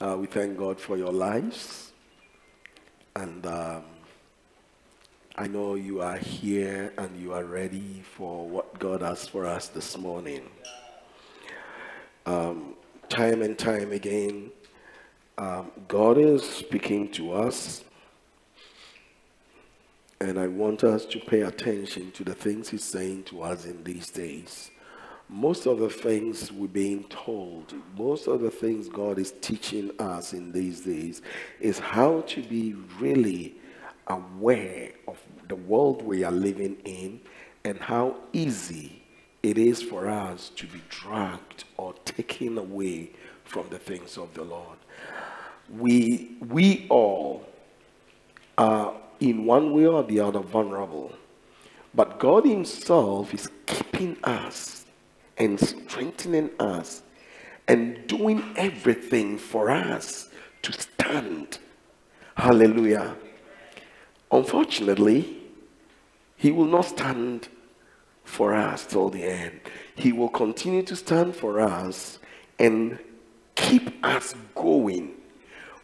Uh, we thank God for your lives. And um, I know you are here and you are ready for what God has for us this morning. Um, time and time again, um, God is speaking to us. And I want us to pay attention to the things He's saying to us in these days most of the things we're being told, most of the things God is teaching us in these days is how to be really aware of the world we are living in and how easy it is for us to be dragged or taken away from the things of the Lord. We, we all are in one way or the other vulnerable, but God Himself is keeping us and strengthening us and doing everything for us to stand. Hallelujah. Unfortunately, he will not stand for us till the end. He will continue to stand for us and keep us going.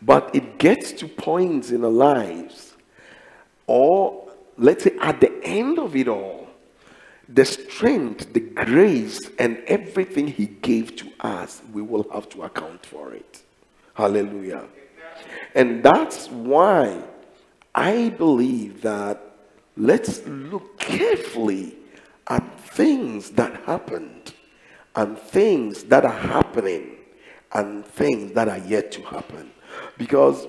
But it gets to points in our lives, or let's say at the end of it all, the strength, the grace, and everything He gave to us, we will have to account for it. Hallelujah. And that's why I believe that let's look carefully at things that happened and things that are happening and things that are yet to happen. Because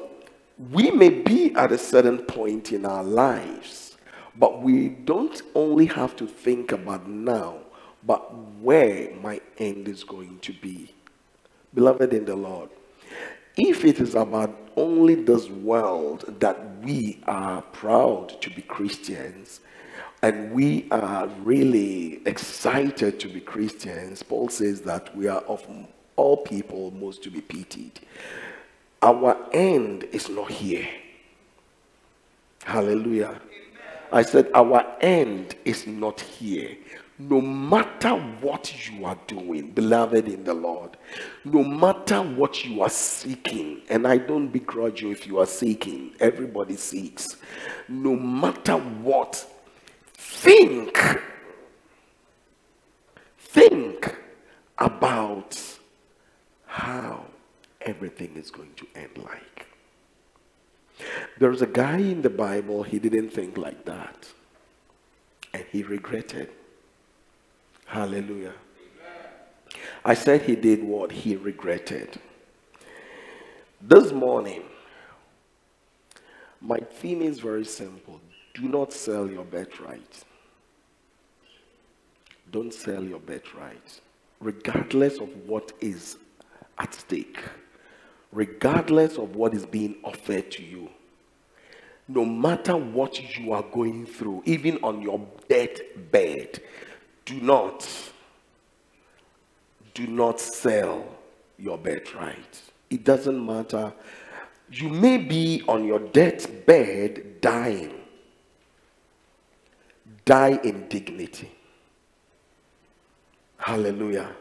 we may be at a certain point in our lives but we don't only have to think about now, but where my end is going to be. Beloved in the Lord, if it is about only this world that we are proud to be Christians, and we are really excited to be Christians, Paul says that we are of all people most to be pitied. Our end is not here. Hallelujah. I said, Our end is not here. No matter what you are doing, beloved in the Lord, no matter what you are seeking, and I don't begrudge you if you are seeking, everybody seeks. No matter what, think, think about how everything is going to end like. There's a guy in the Bible, he didn't think like that. And he regretted. Hallelujah. I said he did what he regretted. This morning, my theme is very simple. Do not sell your birthright. Don't sell your birthright, regardless of what is at stake regardless of what is being offered to you. No matter what you are going through, even on your deathbed, do not, do not sell your birthright. It doesn't matter. You may be on your deathbed dying. Die in dignity. Hallelujah.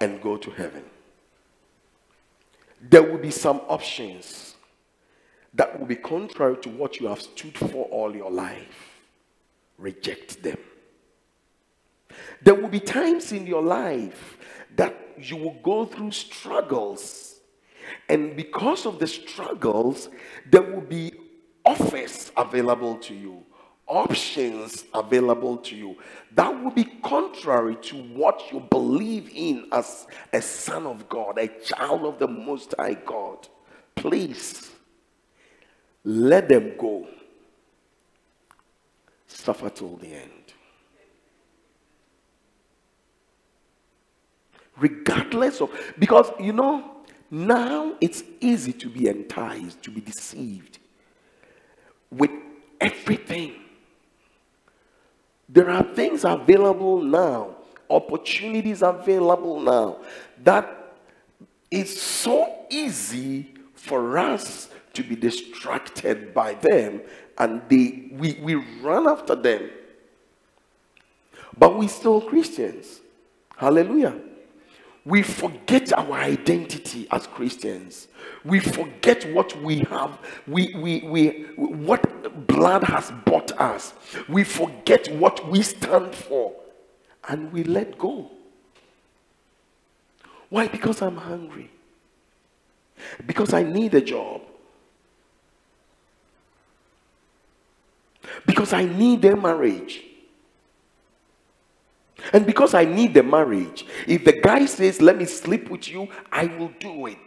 And go to heaven there will be some options that will be contrary to what you have stood for all your life. Reject them. There will be times in your life that you will go through struggles. And because of the struggles, there will be offers available to you options available to you that will be contrary to what you believe in as a son of God, a child of the Most High God, please let them go. Suffer till the end. Regardless of, because you know, now it's easy to be enticed, to be deceived with everything there are things available now, opportunities available now that is so easy for us to be distracted by them and they we, we run after them. But we still Christians. Hallelujah. we forget our identity as Christians. We forget what we have, we, we, we, what blood has bought us. We forget what we stand for and we let go. Why? Because I'm hungry. Because I need a job. Because I need a marriage. And because I need the marriage, if the guy says, Let me sleep with you, I will do it.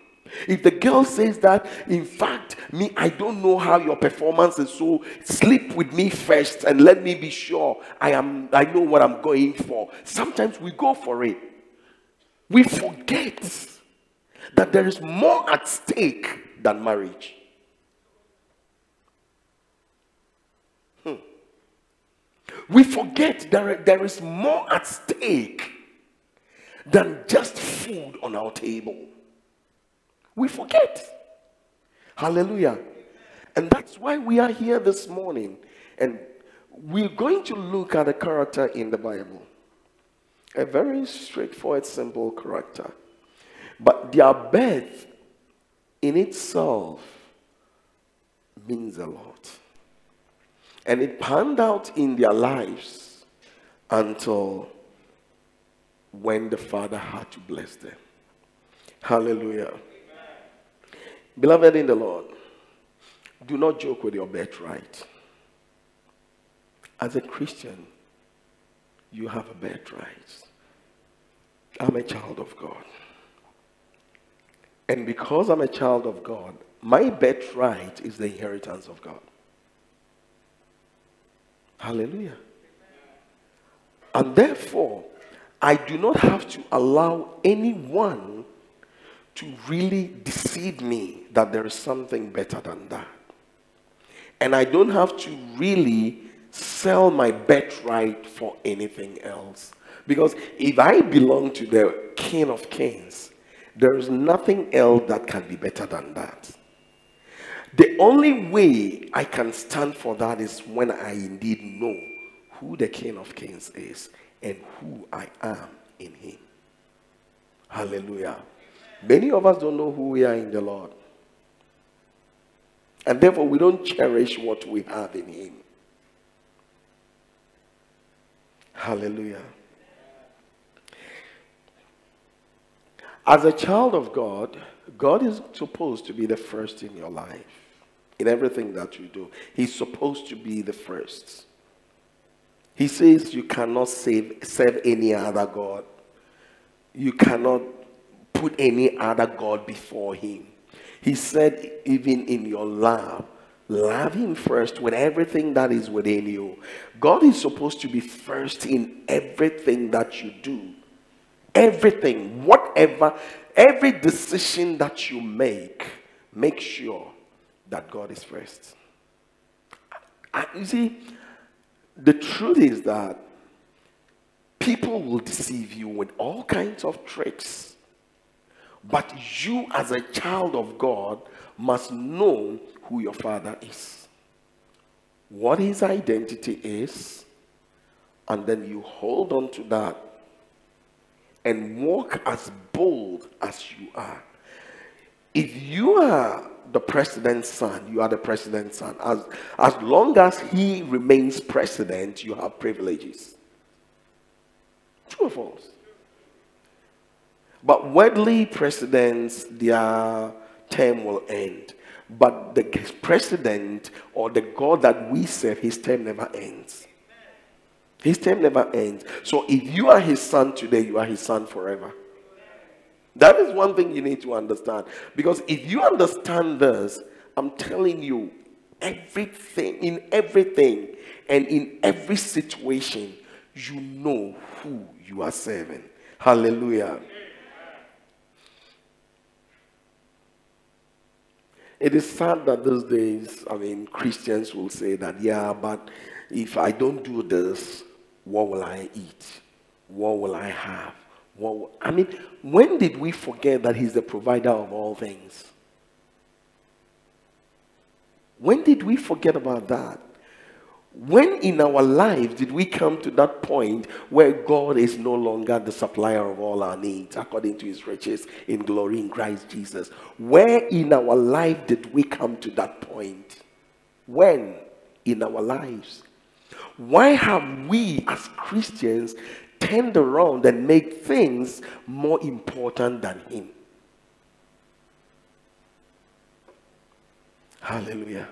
If the girl says that, in fact, me, I don't know how your performance is, so sleep with me first and let me be sure I am I know what I'm going for. Sometimes we go for it. We forget that there is more at stake than marriage. We forget there, there is more at stake than just food on our table. We forget. Hallelujah. And that's why we are here this morning. And we're going to look at a character in the Bible. A very straightforward, simple character. But their birth in itself means a lot. And it panned out in their lives until when the Father had to bless them. Hallelujah. Amen. Beloved in the Lord, do not joke with your birthright. As a Christian, you have a birthright. I'm a child of God. And because I'm a child of God, my birthright is the inheritance of God. Hallelujah. And therefore, I do not have to allow anyone to really deceive me that there is something better than that. And I don't have to really sell my birthright for anything else. Because if I belong to the King of Kings, there is nothing else that can be better than that. The only way I can stand for that is when I indeed know who the King of Kings is and who I am in Him. Hallelujah. Many of us don't know who we are in the Lord. And therefore, we don't cherish what we have in Him. Hallelujah. As a child of God, God is supposed to be the first in your life, in everything that you do. He's supposed to be the first. He says you cannot save, serve any other God. You cannot put any other God before Him. He said, even in your love, love Him first with everything that is within you. God is supposed to be first in everything that you do. Everything, whatever, every decision that you make, make sure that God is first. You see, the truth is that people will deceive you with all kinds of tricks. But you, as a child of God, must know who your father is, what his identity is, and then you hold on to that and walk as bold as you are. If you are the president's son, you are the president's son. As, as long as he remains president, you have privileges. True or false? But worldly presidents, their term will end. But the president or the God that we serve, his term never ends. His term never ends. So if you are his son today, you are his son forever. That is one thing you need to understand. Because if you understand this, I'm telling you, everything, in everything, and in every situation, you know who you are serving. Hallelujah. It is sad that these days, I mean, Christians will say that, yeah, but if I don't do this, what will I eat? What will I have? Will... I mean, when did we forget that He's the provider of all things? When did we forget about that? When in our lives did we come to that point where God is no longer the supplier of all our needs according to his riches in glory in Christ Jesus? Where in our life did we come to that point? When in our lives? Why have we as Christians turned around and made things more important than him? Hallelujah.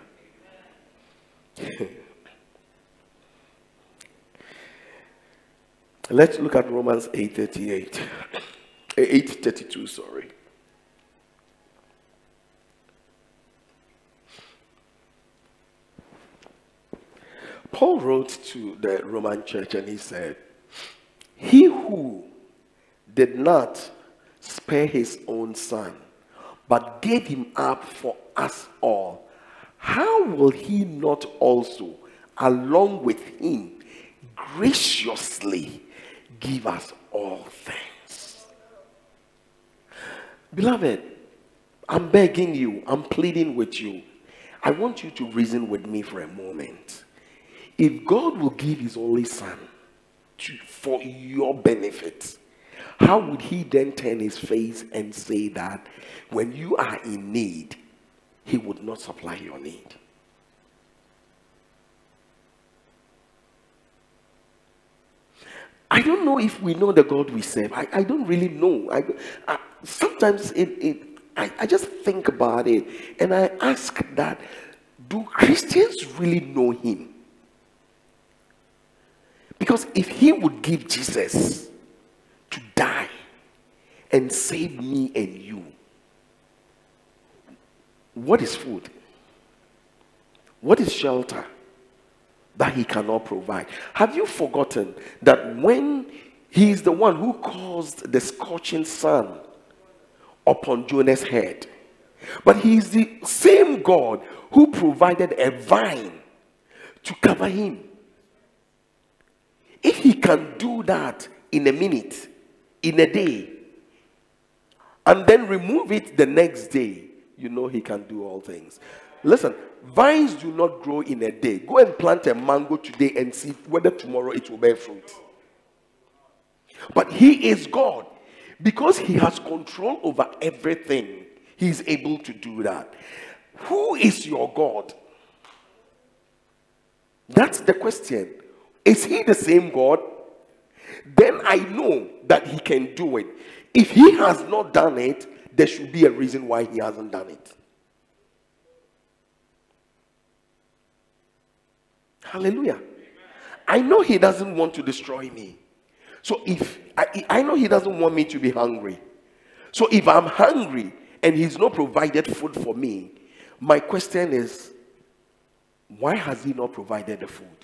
Let's look at Romans 8:38. 8:32, eh, sorry. Paul wrote to the Roman church and he said, He who did not spare his own son, but gave him up for us all, how will he not also, along with him, graciously give us all things. Beloved, I'm begging you, I'm pleading with you. I want you to reason with me for a moment. If God will give his only son to, for your benefit, how would he then turn his face and say that when you are in need, he would not supply your need? I don't know if we know the God we serve. I, I don't really know. I, I sometimes it, it I, I just think about it and I ask that do Christians really know him? Because if he would give Jesus to die and save me and you, what is food? What is shelter? that he cannot provide. Have you forgotten that when he is the one who caused the scorching sun upon Jonah's head, but he is the same God who provided a vine to cover him? If he can do that in a minute, in a day, and then remove it the next day, you know he can do all things. Listen, vines do not grow in a day. Go and plant a mango today and see whether tomorrow it will bear fruit. But He is God. Because He has control over everything, He is able to do that. Who is your God? That's the question. Is He the same God? Then I know that He can do it. If He has not done it, there should be a reason why He hasn't done it. Hallelujah. I know He doesn't want to destroy me. So if I, I know He doesn't want me to be hungry. So if I'm hungry and He's not provided food for me, my question is why has He not provided the food?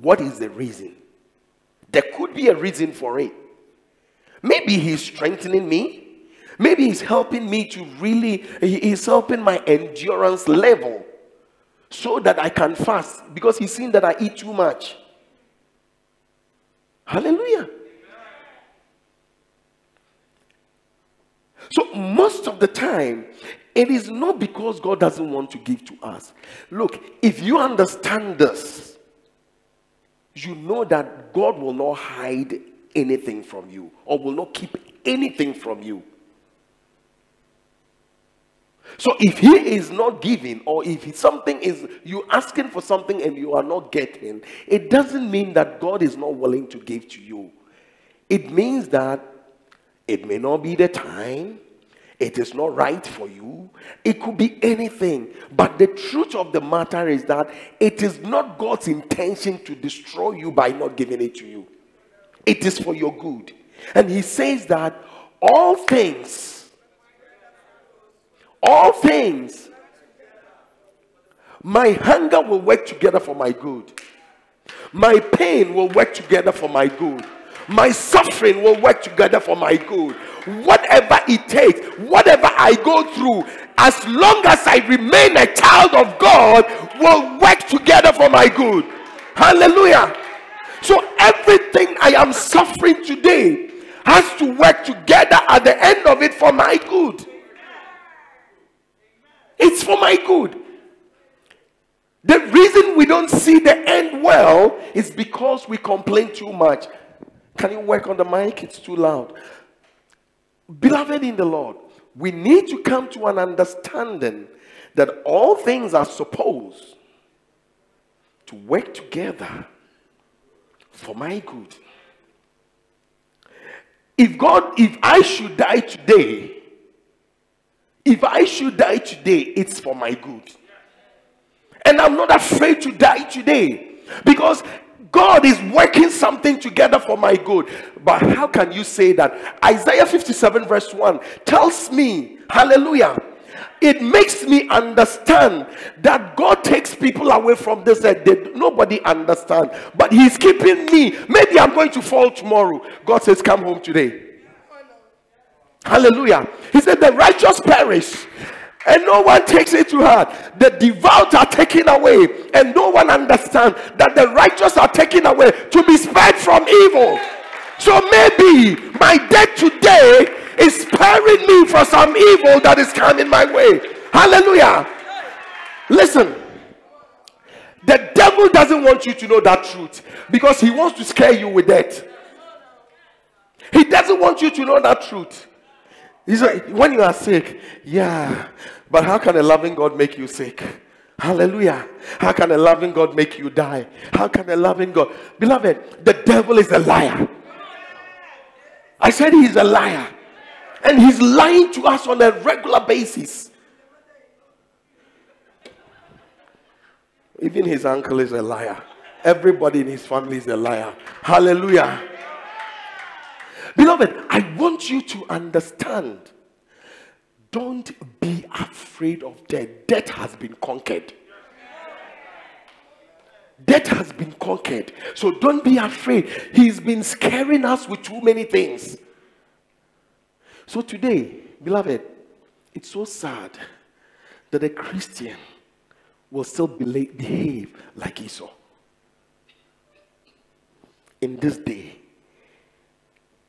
What is the reason? There could be a reason for it. Maybe He's strengthening me. Maybe He's helping me to really, He's helping my endurance level so that I can fast because he's seen that I eat too much. Hallelujah. So, most of the time, it is not because God doesn't want to give to us. Look, if you understand this, you know that God will not hide anything from you or will not keep anything from you. So if he is not giving, or if something is you asking for something and you are not getting, it doesn't mean that God is not willing to give to you. It means that it may not be the time, it is not right for you, it could be anything. But the truth of the matter is that it is not God's intention to destroy you by not giving it to you, it is for your good. And he says that all things all things. My hunger will work together for my good. My pain will work together for my good. My suffering will work together for my good. Whatever it takes, whatever I go through, as long as I remain a child of God, will work together for my good. Hallelujah. So everything I am suffering today has to work together at the end of it for my good. It's for my good. The reason we don't see the end well is because we complain too much. Can you work on the mic? It's too loud. Beloved in the Lord, we need to come to an understanding that all things are supposed to work together for my good. If God, if I should die today, if I should die today, it's for my good. And I'm not afraid to die today because God is working something together for my good. But how can you say that? Isaiah 57, verse 1 tells me, hallelujah, it makes me understand that God takes people away from this earth. They, nobody understand, but He's keeping me. Maybe I'm going to fall tomorrow. God says, Come home today. Hallelujah. He said, The righteous perish and no one takes it to heart. The devout are taken away, and no one understands that the righteous are taken away to be spared from evil. So maybe my death today is sparing me for some evil that is coming my way. Hallelujah. Listen, the devil doesn't want you to know that truth because he wants to scare you with death. He doesn't want you to know that truth. He's like, when you are sick, yeah, but how can a loving God make you sick? Hallelujah. How can a loving God make you die? How can a loving God, beloved, the devil is a liar. I said he's a liar. And he's lying to us on a regular basis. Even his uncle is a liar. Everybody in his family is a liar. Hallelujah. Beloved, I want you to understand don't be afraid of death. Death has been conquered. Death has been conquered. So don't be afraid. He's been scaring us with too many things. So today, beloved, it's so sad that a Christian will still behave like Esau. In this day,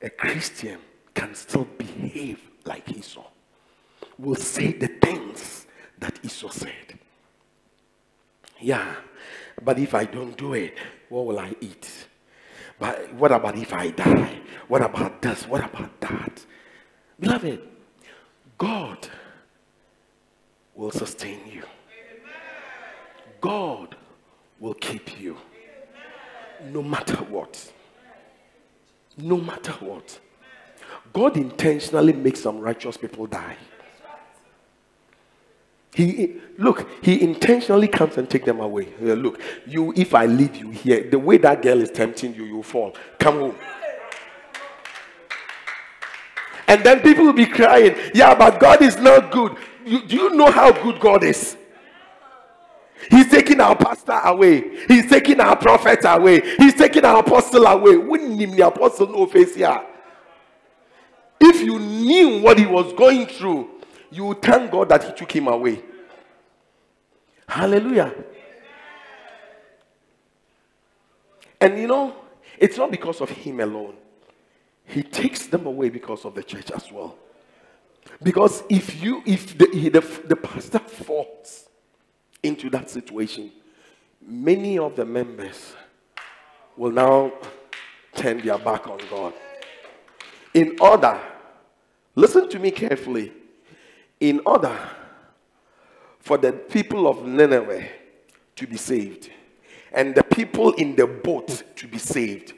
a Christian can still behave like Esau will say the things that Esau said. Yeah, but if I don't do it, what will I eat? But what about if I die? What about this? What about that? Beloved, God will sustain you. God will keep you. No matter what. No matter what. God intentionally makes some righteous people die. He look, he intentionally comes and take them away. Look, you if I leave you here, the way that girl is tempting you, you fall. Come home. And then people will be crying, Yeah, but God is not good. You, do you know how good God is? He's taking our pastor away. He's taking our prophet away. He's taking our apostle away. Wouldn't him the apostle no face here? If you knew what he was going through, you would thank God that He took him away. Hallelujah. And you know, it's not because of him alone. He takes them away because of the church as well. Because if you, if the, the, the pastor falls into that situation, many of the members will now turn their back on God. In order, listen to me carefully, in order for the people of Nineveh to be saved and the people in the boat to be saved,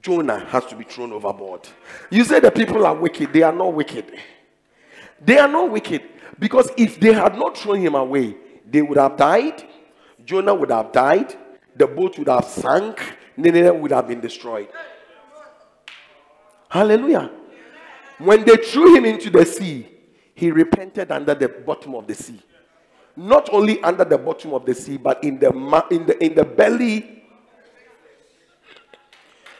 Jonah has to be thrown overboard. You say the people are wicked, they are not wicked. They are not wicked because if they had not thrown him away, they would have died. Jonah would have died. The boat would have sunk. Nineveh would have been destroyed. Hallelujah. When they threw him into the sea, he repented under the bottom of the sea. Not only under the bottom of the sea, but in the, in the, in the belly.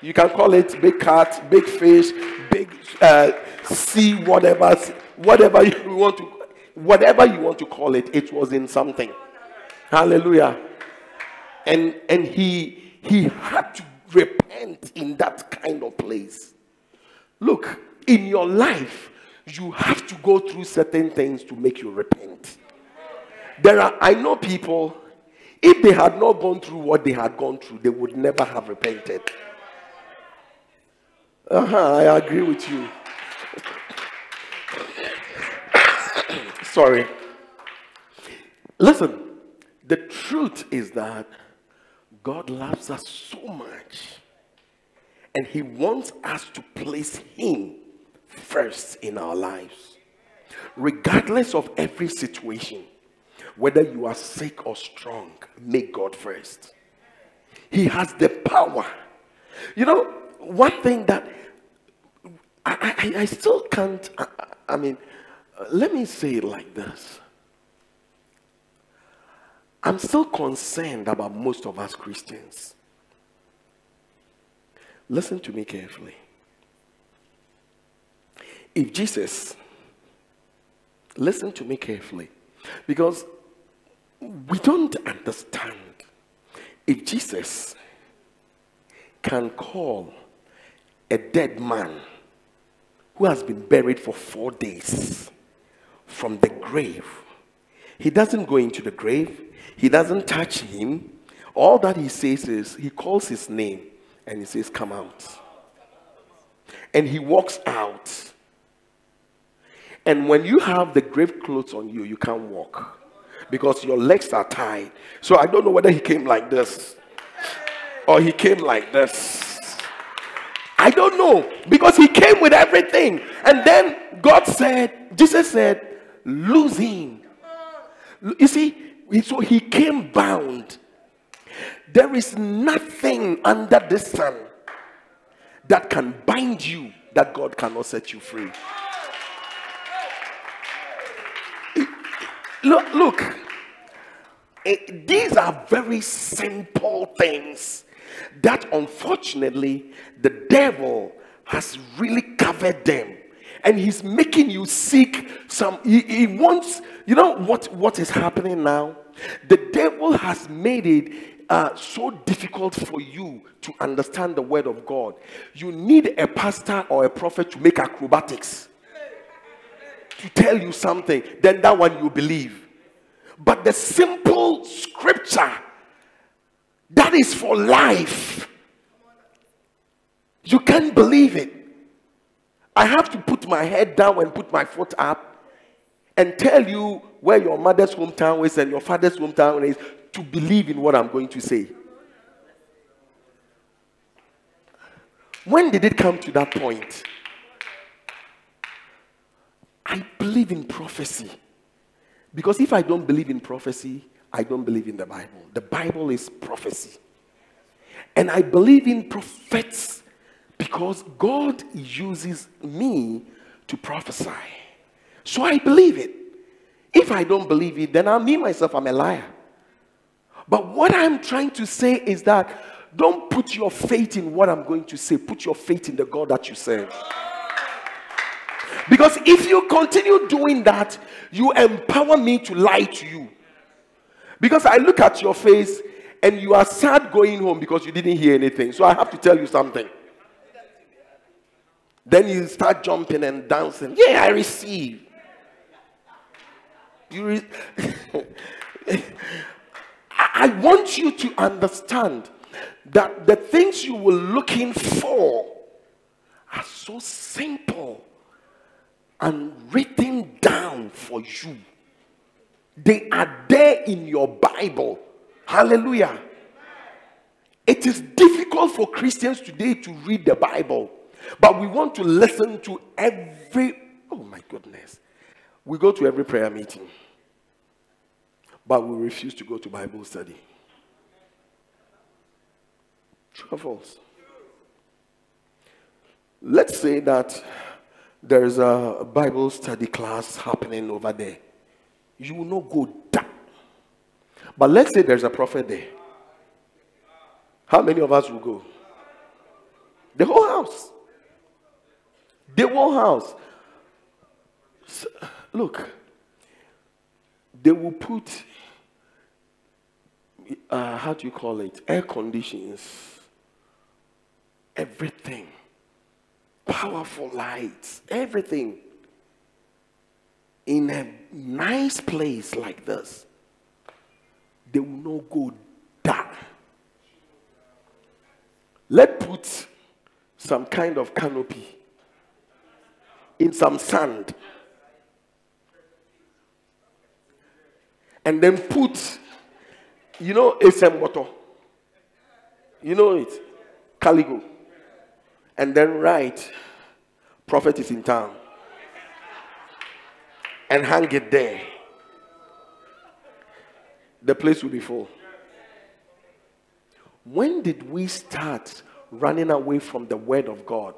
You can call it big cat, big fish, big uh, sea, whatever, whatever you want to, whatever you want to call it. It was in something. Hallelujah. And and he he had to repent in that kind of place. Look, in your life, you have to go through certain things to make you repent. There are, I know people, If they had not gone through what they had gone through, they would never have repented. Uh-huh, I agree with you. Listen, the truth is that God loves us so much and He wants us to place Him first in our lives, regardless of every situation. Whether you are sick or strong, make God first. He has the power. You know, one thing that I, I, I still can't, I, I mean, let me say it like this. I'm still concerned about most of us Christians. Listen to me carefully. If Jesus, listen to me carefully, because we don't understand. If Jesus can call a dead man who has been buried for four days from the grave, he doesn't go into the grave, he doesn't touch him. All that he says is he calls his name and he says, Come out. And he walks out. And when you have the grave clothes on you, you can't walk because your legs are tied. So I don't know whether he came like this or he came like this. I don't know because he came with everything. And then God said, Jesus said, him. You see, so he came bound. There is nothing under the sun that can bind you that God cannot set you free. Look, look. It, these are very simple things that unfortunately the devil has really covered them and he's making you seek some he, he, wants you know what what is happening now? The devil has made it uh, so difficult for you to understand the word of god. You need a pastor or a prophet to make acrobatics to tell you something. Then that one you believe. But the simple scripture that is for life you can't believe it I have to put my head down and put my foot up and tell you where your mother's hometown is and your father's hometown is to believe in what I'm going to say. When did it come to that point? I believe in prophecy. Because if I don't believe in prophecy, I don't believe in the Bible. The Bible is prophecy. And I believe in prophets because God uses me to prophesy. So I believe it. If I don't believe it, then I me myself, I'm a liar. But what I'm trying to say is that don't put your faith in what I'm going to say, put your faith in the God that you serve. Because if you continue doing that, you empower me to lie to you. Because I look at your face and you are sad going home because you didn't hear anything. So I have to tell you something. Then you start jumping and dancing. Yeah, I receive. You re- I want you to understand that the things you were looking for are so simple and written down for you. They are there in your Bible. Hallelujah. It is difficult for Christians today to read the Bible but we want to listen to every, oh my goodness. We go to every prayer meeting, but we refuse to go to Bible study. True? Let's say that there's a Bible study class happening over there. You will not go down. But let's say there's a prophet there. How many of us will go? The whole house. The whole house. So, look, they will put, uh, how do you call it? Air conditions, everything, powerful lights, everything in a nice place like this. they will not go down. Let put some kind of canopy in some sand and then put, you know, a water. You know it, Caligo, and then write, "Prophet is in town," and hang it there. The place will be full. When did we start running away from the word of God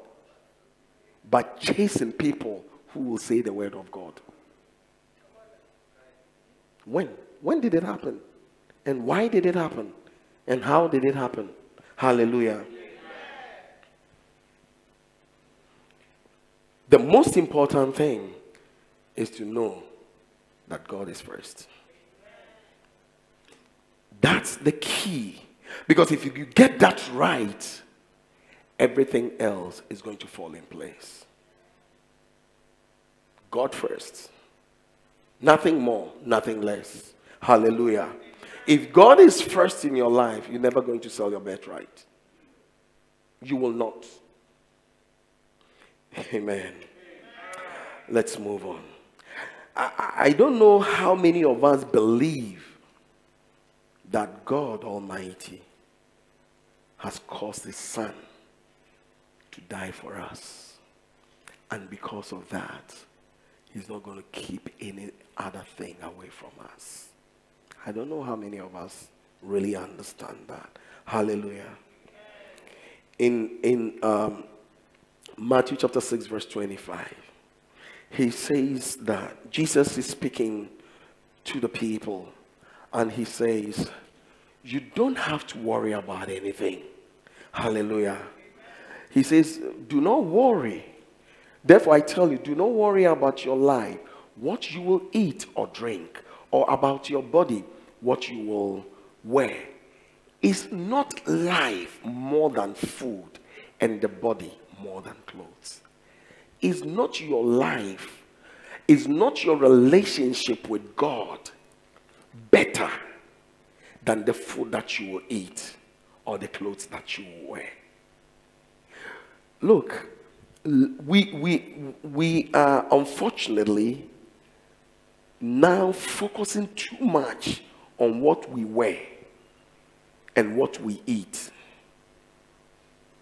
by chasing people who will say the word of God? When? When did it happen? And why did it happen? And how did it happen? Hallelujah. The most important thing is to know that God is first. That's the key because if you get that right, everything else is going to fall in place. God first. Nothing more, nothing less. Hallelujah. If God is first in your life, you're never going to sell your birthright. You will not. Amen. Let's move on. I, I don't know how many of us believe that God Almighty has caused his son to die for us. And because of that, he's not going to keep any other thing away from us. I don't know how many of us really understand that. Hallelujah. In, in um, Matthew chapter 6, verse 25, he says that Jesus is speaking to the people and he says, You don't have to worry about anything. Hallelujah. He says, Do not worry. Therefore, I tell you, do not worry about your life, what you will eat or drink, or about your body, what you will wear. Is not life more than food, and the body more than clothes? Is not your life, is not your relationship with God better than the food that you will eat or the clothes that you wear. Look, we, we, we are unfortunately now focusing too much on what we wear and what we eat.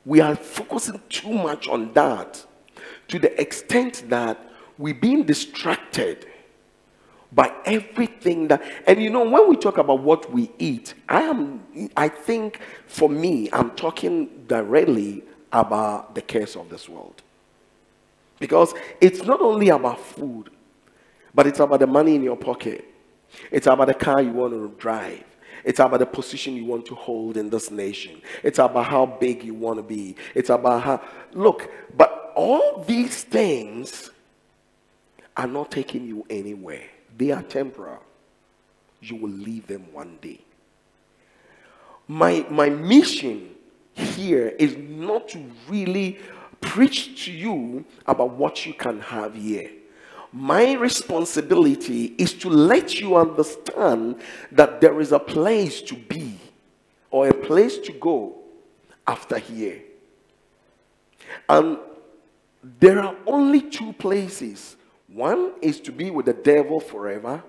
We are focusing too much on that to the extent that we're being distracted by everything that and you know when we talk about what we eat i am i think for me i'm talking directly about the cares of this world. Because it's not only about food but it's about the money in your pocket. It's about the car you want to drive. It's about the position you want to hold in this nation. It's about how big you want to be. It's about how look but all these things are not taking you anywhere. They are temporal. You will leave them one day. My, my mission here is not to really preach to you about what you can have here. My responsibility is to let you understand that there is a place to be or a place to go after here. And there are only two places one is to be with the devil forever,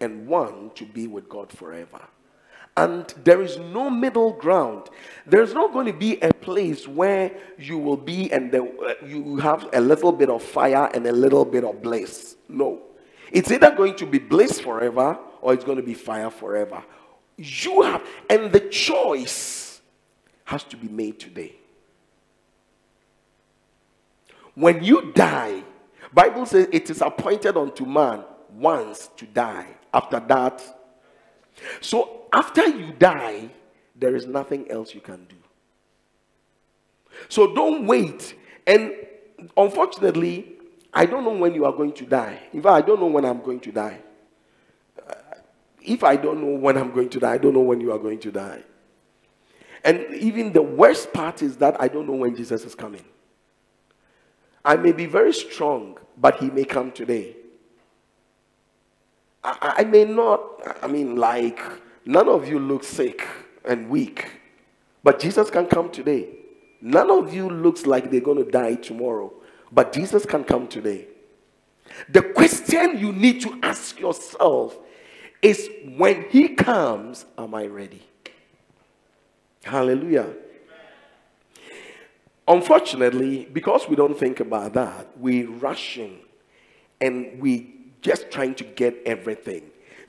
and one to be with God forever. And there is no middle ground. There's not going to be a place where you will be and the, uh, you have a little bit of fire and a little bit of bliss. No. It's either going to be bliss forever or it's going to be fire forever. You have, and the choice has to be made today. When you die, Bible says it is appointed unto man once to die. After that, so after you die, there is nothing else you can do. So don't wait. And unfortunately, I don't know when you are going to die. In fact, I don't know when I'm going to die. If I don't know when I'm going to die, I don't know when you are going to die. And even the worst part is that I don't know when Jesus is coming. I may be very strong, but he may come today. I, I may not, I mean, like None of you look sick and weak, but Jesus can come today. None of you looks like they're going to die tomorrow, but Jesus can come today. The question you need to ask yourself is when he comes, am I ready? Hallelujah. Unfortunately, because we don't think about that, we rushing and we just trying to get everything.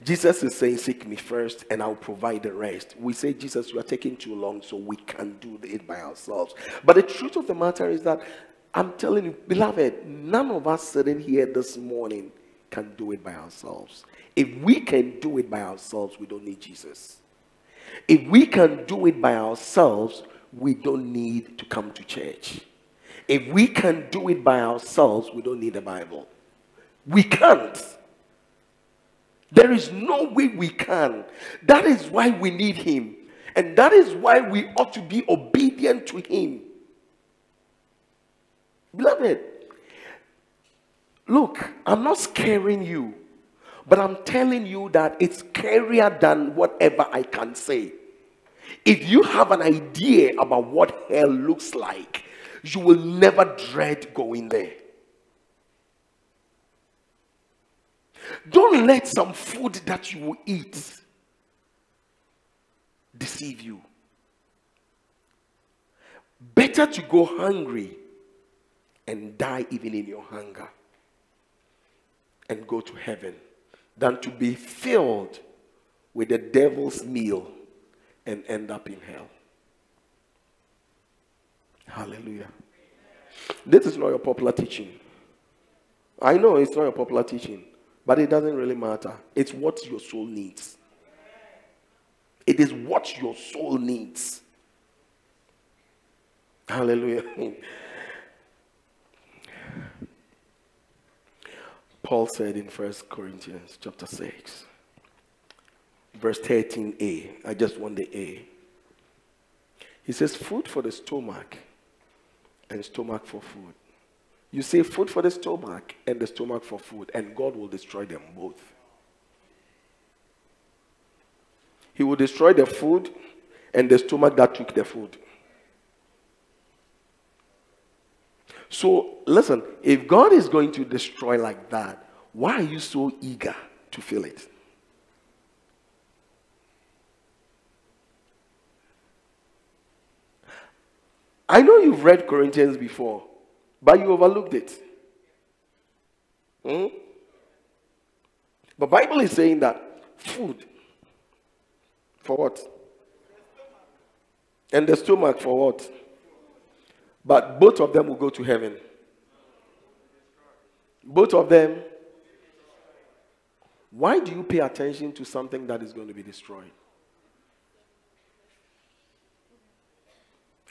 Jesus is saying, Seek me first, and I'll provide the rest. We say, Jesus, you are taking too long, so we can do it by ourselves. But the truth of the matter is that I'm telling you, beloved, none of us sitting here this morning can do it by ourselves. If we can do it by ourselves, we don't need Jesus. If we can do it by ourselves, we don't need to come to church. If we can do it by ourselves, we don't need the Bible. We can't. There is no way we can. That is why we need Him. And that is why we ought to be obedient to Him. Beloved, look, I'm not scaring you, but I'm telling you that it's scarier than whatever I can say. If you have an idea about what hell looks like, you will never dread going there. Don't let some food that you will eat deceive you. Better to go hungry and die even in your hunger and go to heaven than to be filled with the devil's meal and end up in hell. Hallelujah. This is not your popular teaching. I know it's not your popular teaching, but it doesn't really matter. It's what your soul needs. It is what your soul needs. Hallelujah. Paul said in 1 Corinthians chapter 6, verse 13a. I just want the A. He says, Food for the stomach and stomach for food. You say food for the stomach and the stomach for food, and God will destroy them both. He will destroy the food and the stomach that took the food. So, listen, if God is going to destroy like that, why are you so eager to feel it? I know you've read Corinthians before, but you overlooked it. Hmm? The Bible is saying that food for what? And the stomach for what? But both of them will go to heaven. Both of them. Why do you pay attention to something that is going to be destroyed?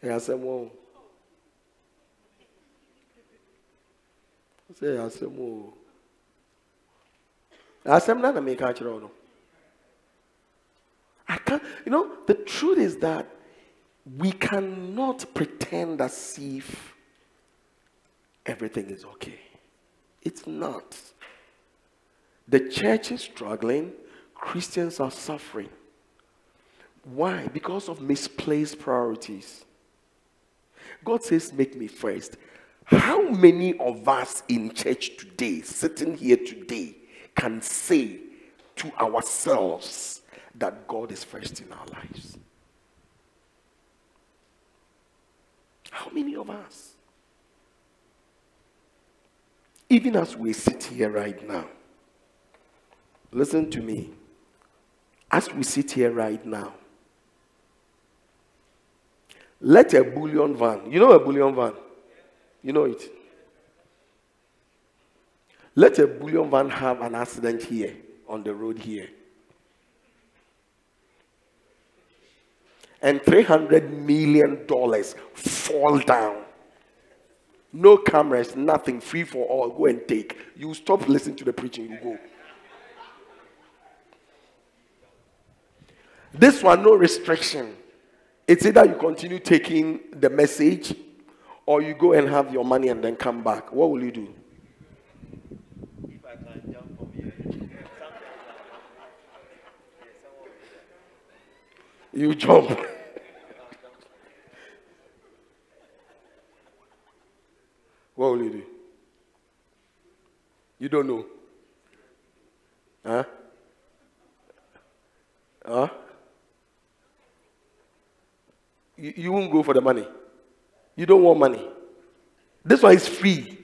asɛm wɔ sɛ asɛm o asɛm na na meka kyerɛ no I can't, you know, the truth is that we cannot pretend as if everything is okay. It's not. The church is struggling, Christians are suffering. Why? Because of misplaced priorities. God says, Make me first. How many of us in church today, sitting here today, can say to ourselves that God is first in our lives? How many of us? Even as we sit here right now, listen to me. As we sit here right now, let a bullion van, you know a bullion van? You know it. Let a bullion van have an accident here, on the road here. And $300 million fall down. No cameras, nothing, free for all. Go and take. You stop listening to the preaching, you go. This one, no restriction. It's either you continue taking the message or you go and have your money and then come back. What will you do? You jump. what will you do? You don't know. Huh? Huh? You, you won't go for the money. You don't want money. This one is free.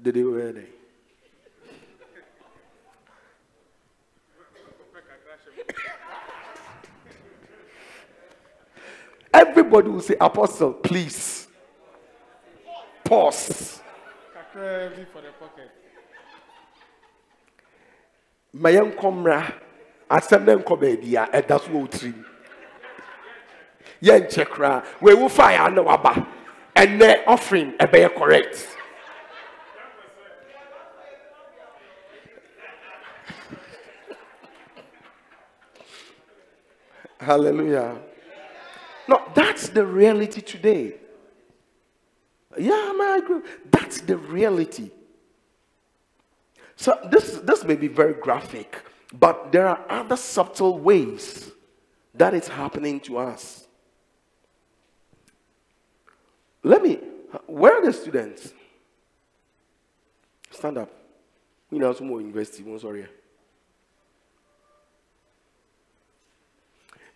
Did they wear it? Everybody will say, Apostle, please. Pause. ma yɛn nkɔ mmra asɛm ne nkɔ baabi a ɛda so wɔ tirim yɛn nkyɛ koraa. Wɔewu fa yɛ ana waba. Ɛnɛ offering ɛbɛyɛ correct. Hallelujah. No that's the reality today. Yeah man, I agree. that's the reality. So this, this may be very graphic, but there are other subtle ways that is happening to us. Let me, where are the students? Stand up. We know some more university. Sorry.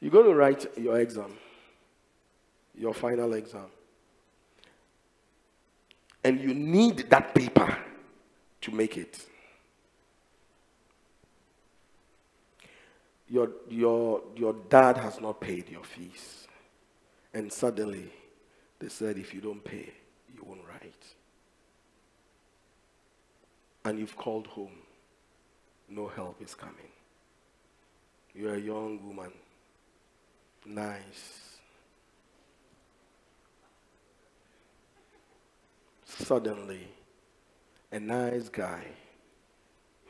You're going to write your exam, your final exam. And you need that paper to make it. Your, your, your dad has not paid your fees. And suddenly they said, if you don't pay, you won't write. And you've called home. No help is coming. You're a young woman. Nice. Suddenly, a nice guy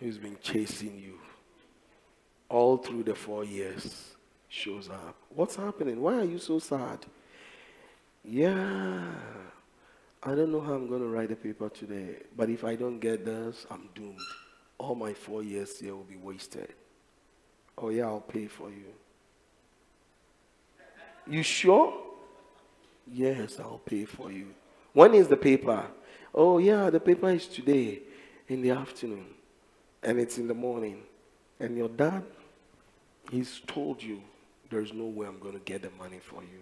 who's been chasing you all through the four years shows up. What's happening? Why are you so sad? Yeah, I don't know how I'm going to write a paper today, but if I don't get this, I'm doomed. All my four years here will be wasted. Oh, yeah, I'll pay for you. You sure? Yes, I'll pay for you. When is the paper? Oh, yeah, the paper is today in the afternoon, and it's in the morning. And your dad He's told you there's no way I'm going to get the money for you.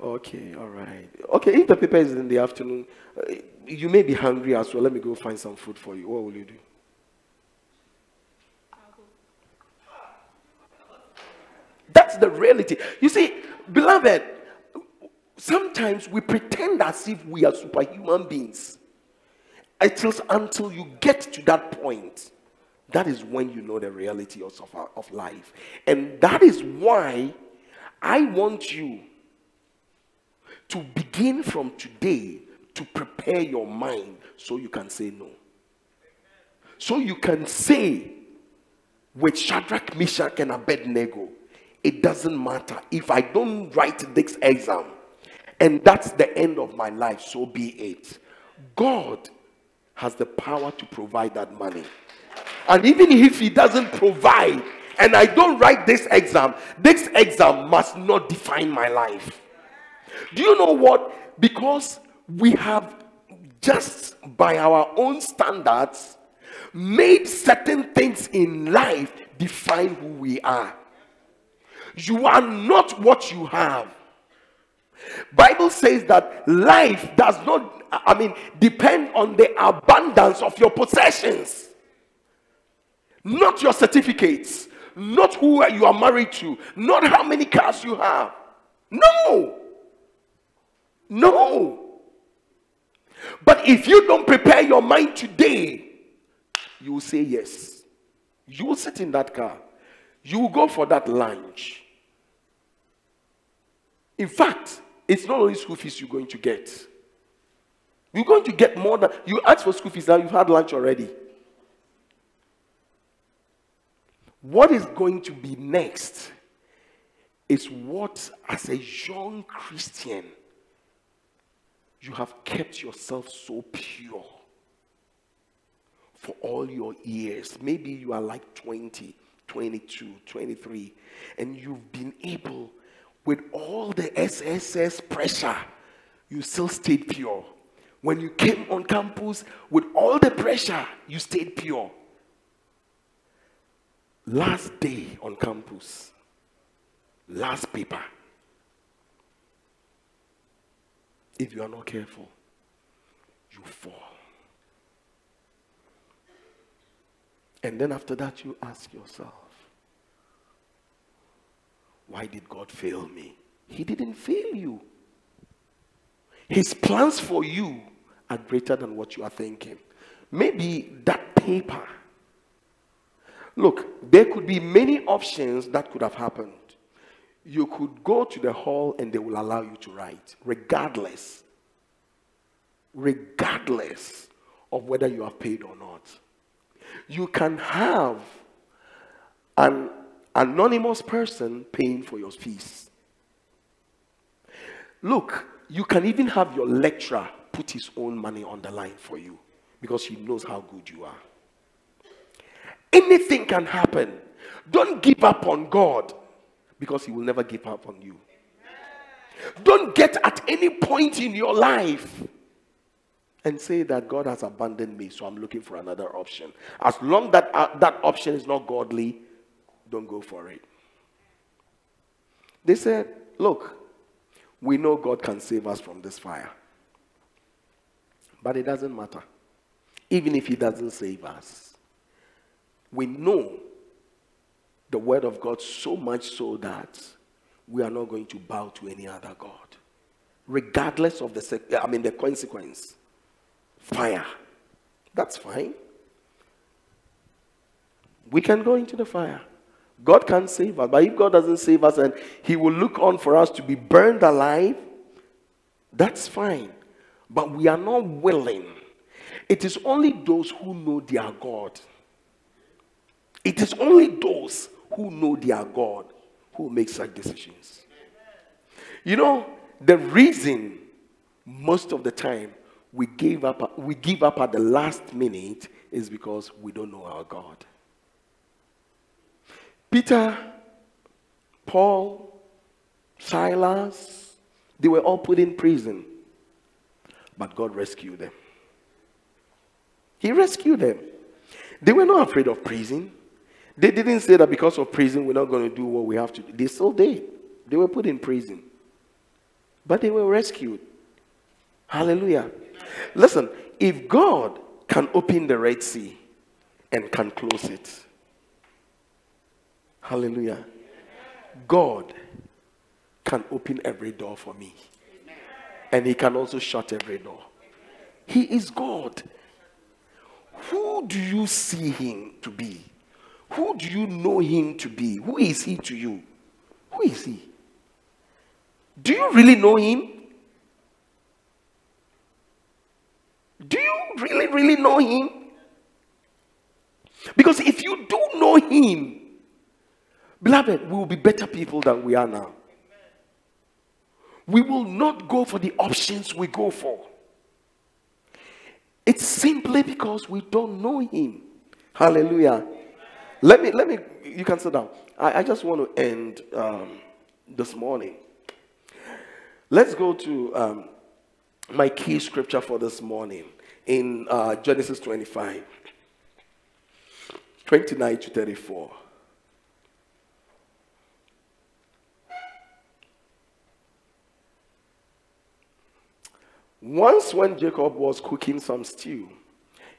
Okay, all right. Okay, if the paper is in the afternoon, uh, you may be hungry as well. Let me go find some food for you. What will you do? That's the reality. You see, beloved, sometimes we pretend as if we are superhuman beings. Until, until you get to that point. That is when you know the reality of, of life. And that is why I want you to begin from today to prepare your mind so you can say no. So you can say with Shadrach, Meshach, and Abednego, it doesn't matter. If I don't write this exam and that's the end of my life, so be it. God has the power to provide that money. And even if he doesn't provide, and I don't write this exam, this exam must not define my life. Do you know what? Because we have just by our own standards made certain things in life define who we are. You are not what you have. Bible says that life does not I mean depend on the abundance of your possessions not your certificates, not who you are married to, not how many cars you have. No. No. But if you don't prepare your mind today, you will say yes. You will sit in that car. You will go for that lunch. In fact, it's not only school fees you're going to get. You're going to get more than you ask for school fees now, you've had lunch already. What is going to be next is what, as a young Christian, you have kept yourself so pure for all your years. Maybe you are like 20, 22, 23, and you've been able, with all the SSS pressure, you still stayed pure. When you came on campus, with all the pressure, you stayed pure. Last day on campus, last paper. If you are not careful, you fall. And then after that, you ask yourself, why did God fail me? He didn't fail you. His plans for you are greater than what you are thinking. Maybe that paper. Look, there could be many options that could have happened. You could go to the hall and they will allow you to write, regardless. Regardless of whether you are paid or not you can have an anonymous person paying for your fees. Look, you can even have your lecturer put his own money on the line for you because he knows how good you are. Anything can happen. Don't give up on God because he will never give up on you. Don't get at any point in your life and say that God has abandoned me, so I'm looking for another option. As long that uh, that option is not godly, don't go for it. They said, Look, we know God can save us from this fire. But it doesn't matter. Even if He doesn't save us, we know the Word of God so much so that we are not going to bow to any other God, regardless of the, I mean, the consequence fire. That's fine. We can go into the fire. God can save us. But if God doesn't save us and He will look on for us to be burned alive, that's fine. But we are not willing. It is only those who know their God. It is only those who know their God who make such decisions. You know, the reason most of the time we give up we give up at the last minute is because we don't know our God. Peter, Paul, Silas, they were all put in prison. But God rescued them. He rescued them. They were not afraid of prison. They didn't say that because of prison we're not going to do what we have to do. They still did. They were put in prison. But they were rescued. Hallelujah. Listen, if God can open the Red Sea and can close it, hallelujah. God can open every door for me, and He can also shut every door. He is God. Who do you see Him to be? Who do you know Him to be? Who is He to you? Who is He? Do you really know Him? Do you really, really know him? Because if you do know him, beloved, we will be better people than we are now. We will not go for the options we go for. It's simply because we don't know him. Hallelujah. Let me, let me, you can sit down. I, I just want to end um, this morning. Let's go to um, my key scripture for this morning in uh, Genesis 25, 29 to 34. Once, when Jacob was cooking some stew,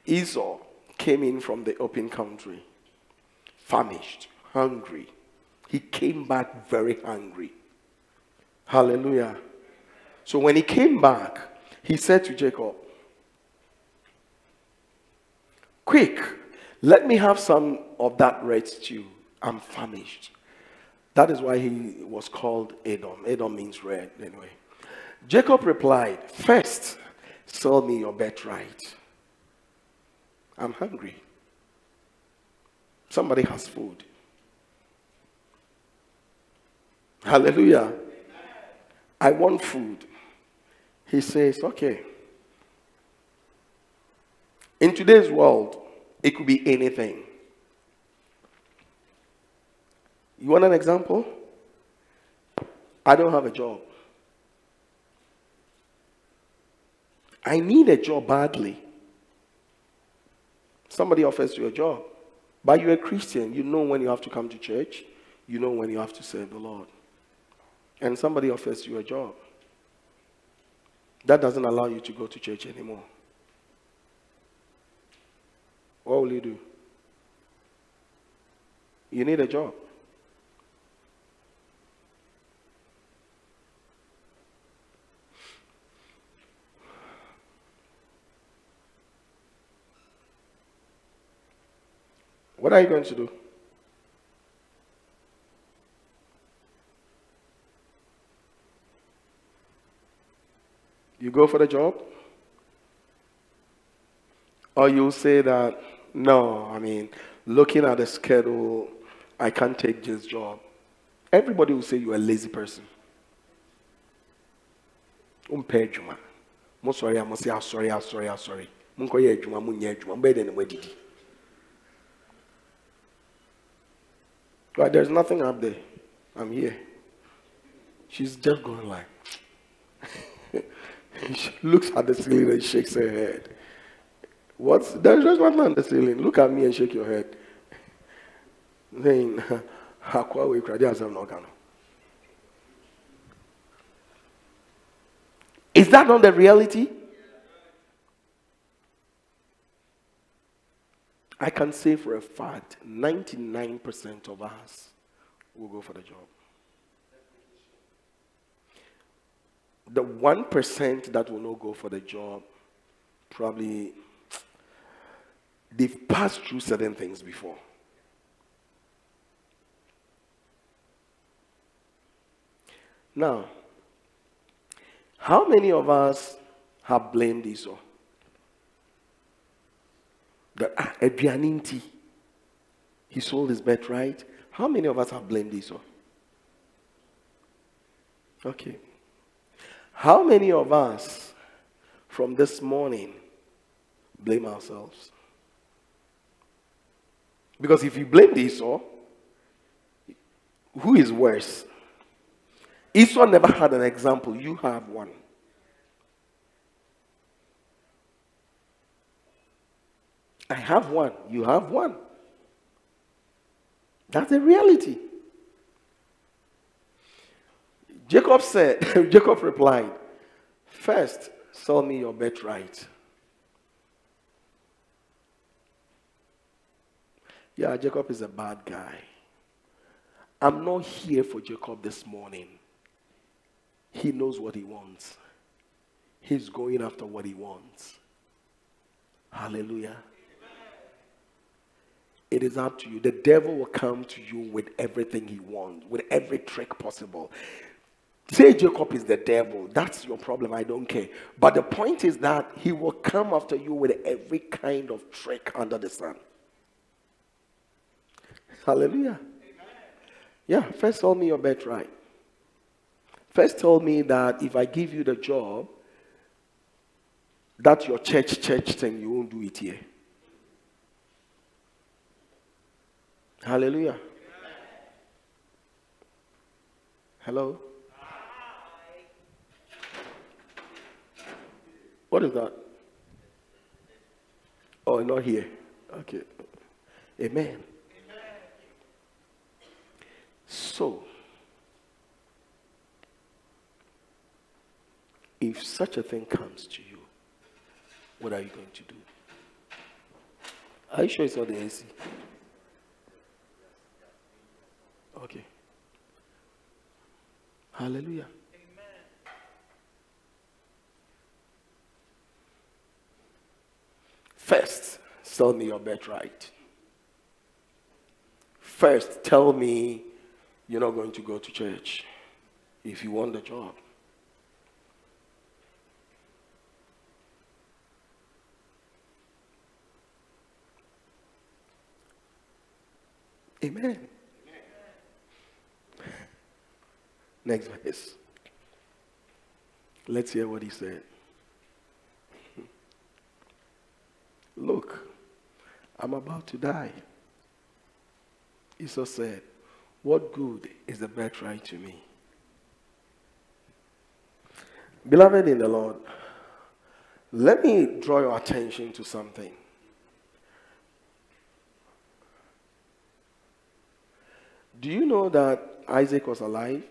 Esau came in from the open country, famished, hungry. He came back very hungry. Hallelujah. So when he came back, he said to Jacob, Quick, let me have some of that red stew. I'm famished. That is why he was called Edom. Edom means red, anyway. Jacob replied, First, sell me your birthright. I'm hungry. Somebody has food. Hallelujah. I want food. He says, Okay. In today's world, It could be anything. You want an example? I don't have a job. I need a job badly. Somebody offers you a job. But you're a Christian. You know when you have to come to church. You know when you have to serve the Lord. And somebody offers you a job. That doesn't allow you to go to church anymore. What will you do? You need a job. What are you going to do? You go for the job? Or you say that, no, I mean, looking at the schedule, I can't take this job. Everybody will say you're a lazy person. Umpɛ adwuma. Mo sorry, I'm say ah, sorry, I'm sorry, I'm sorry. Mo nkɔyɛ adwuma, mo nyɛ de ne mo. But there's nothing up there. I'm here. She's just going like. she looks at the ceiling and shakes her head. What's there's just one on the ceiling. Look at me and shake your head. Then Hakwa we cry as I'm Is that not the reality? I can say for a fact 99% of us will go for the job. The 1% that will not go for the job, probably they've passed through certain things before. Now, how many of us have blamed Esau? That ah, aduane he sold his birthright. How many of us have blamed Esau? Okay. How many of us from this morning blame ourselves? Because if you blame Esau, who is worse? Esau never had an example, you have one. I have one. You have one. That's the reality. Jacob said, Jacob replied, First, sell me your birthright. Yeah, Jacob is a bad guy. I'm not here for Jacob this morning. He knows what he wants, he's going after what he wants. Hallelujah. It is up to you. The devil will come to you with everything he wants, with every trick possible. Say Jacob is the devil. That's your problem. I don't care. But the point is that he will come after you with every kind of trick under the sun. Hallelujah. Yeah, first tell me your right. First tell me that if I give you the job, that your church church thing, you won't do it here. Hallelujah. Hello? What is that? Oh, not here. Okay. Amen. So, if such a thing comes to you, what are you going to do? Are you sure it's not the AC? Okay. Hallelujah. Amen. First, sell me your birthright. First, tell me you're not going to go to church if you want the job. Amen. Next verse. Let's hear what he said. Look, I'm about to die. Esau said, What good is the birthright to me? Beloved in the Lord, let me draw your attention to something. Do you know that Isaac was alive?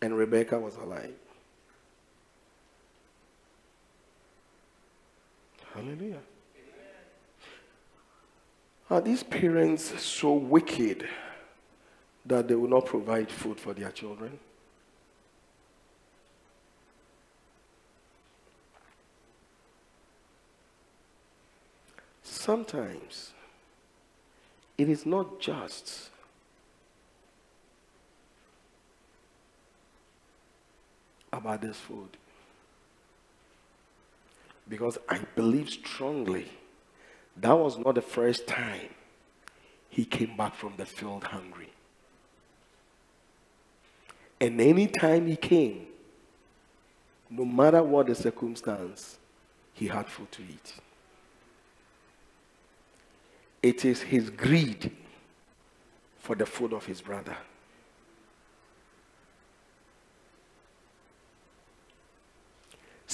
And Rebecca was alive. Hallelujah. Are these parents so wicked that they will not provide food for their children? Sometimes it is not just about this food. Because I believe strongly that was not the first time he came back from the field hungry. And anytime he came, no matter what the circumstance, he had food to eat. It is his greed for the food of his brother.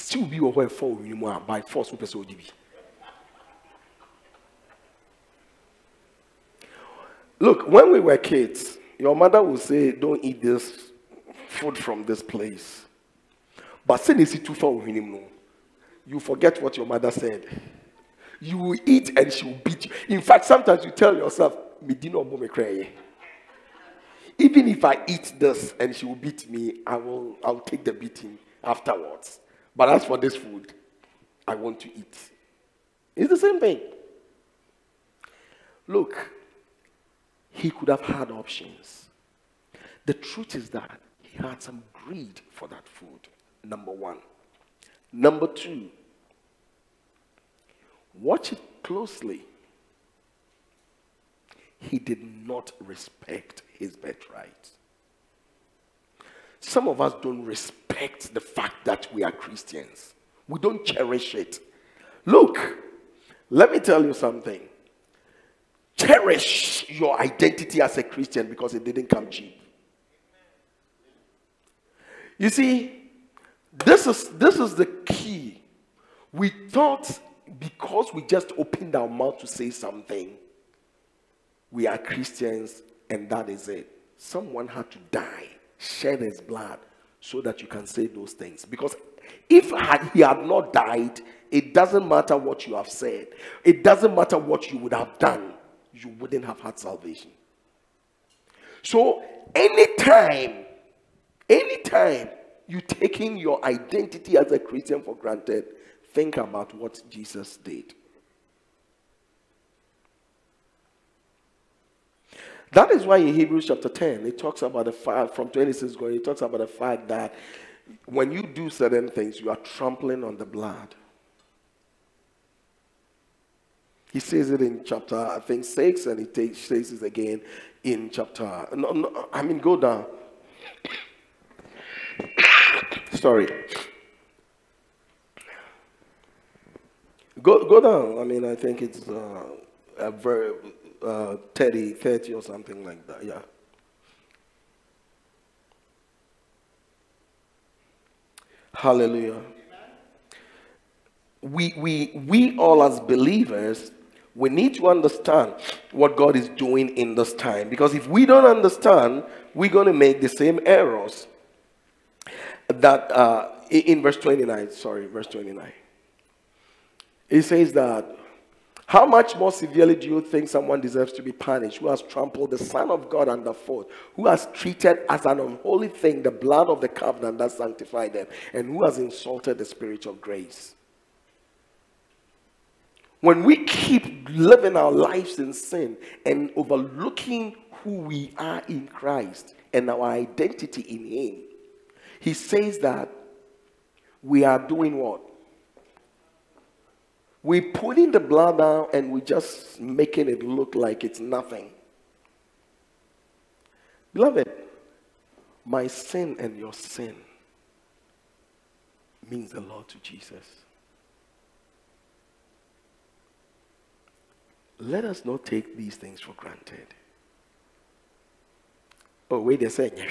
Still be wɔ hɔ ah, by force wopɛ sɛ ɔgye Look, when we were kids, your mother would say, Don't eat this food from this place. But since it's too far you forget what your mother said. You will eat and she will beat you. In fact, sometimes you tell yourself, Even if I eat this and she will beat me, I will I'll take the beating afterwards. But as for this food, I want to eat. It's the same thing. Look, he could have had options. The truth is that he had some greed for that food, number one. Number two, watch it closely. He did not respect his birthright. Some of us don't respect the fact that we are Christians, we don't cherish it. Look, let me tell you something. Cherish your identity as a Christian because it didn't come cheap. You see, this is this is the key. We thought because we just opened our mouth to say something, we are Christians and that is it. Someone had to die shed his blood so that you can say those things. Because if he had not died, it doesn't matter what you have said, it doesn't matter what you would have done, you wouldn't have had salvation. So, anytime, anytime you taking your identity as a Christian for granted, think about what Jesus did. That is why in Hebrews chapter 10, it talks about the fact, from 26 going, it talks about the fact that when you do certain things, you are trampling on the blood. He says it in chapter, I think, 6, and he takes, says it again in chapter, no, no, I mean, go down. Sorry. Go, go down. I mean, I think it's uh, a very uh, 30, 30 or something like that. Yeah. Hallelujah. We, we, we all as believers, we need to understand what God is doing in this time. Because if we don't understand, we're going to make the same errors that uh, in verse 29, sorry, verse 29. It says that how much more severely do you think someone deserves to be punished who has trampled the Son of God underfoot, who has treated as an unholy thing the blood of the covenant that sanctified them, and who has insulted the Spirit of grace? When we keep living our lives in sin and overlooking who we are in Christ and our identity in Him, He says that we are doing what? We putting the blood down and we just making it look like it's nothing. Beloved, my sin and your sin means a lot to Jesus. Let us not take these things for granted. Oh, wait a second.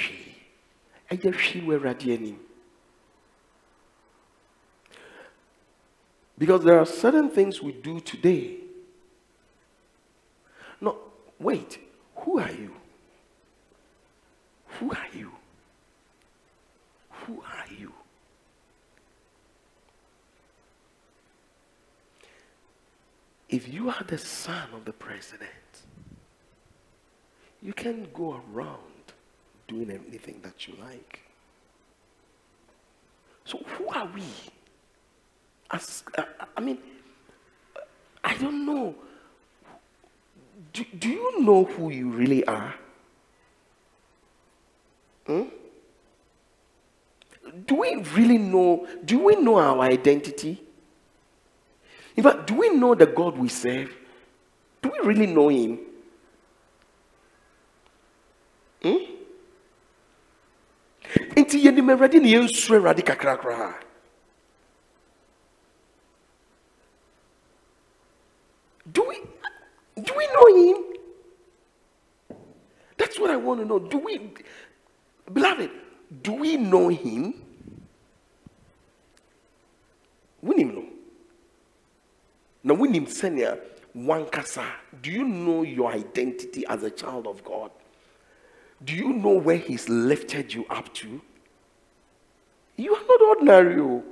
I just she were radiating. Because there are certain things we do today. No, wait. Who are you? Who are you? Who are you? If you are the son of the president, you can go around doing anything that you like. So who are we? I mean, I don't know. Do, do you know who you really are? Hmm? Do we really know? Do we know our identity? In fact, do we know the God we serve? Do we really know Him? Hmm? Do we do we know him? That's what i want to know. Do we beloved do we know him? Wonim no na wonim sɛnea wankasa. Do you know your identity as a child of god? Do you know where he's lifted you up to? You are not ordinary oh.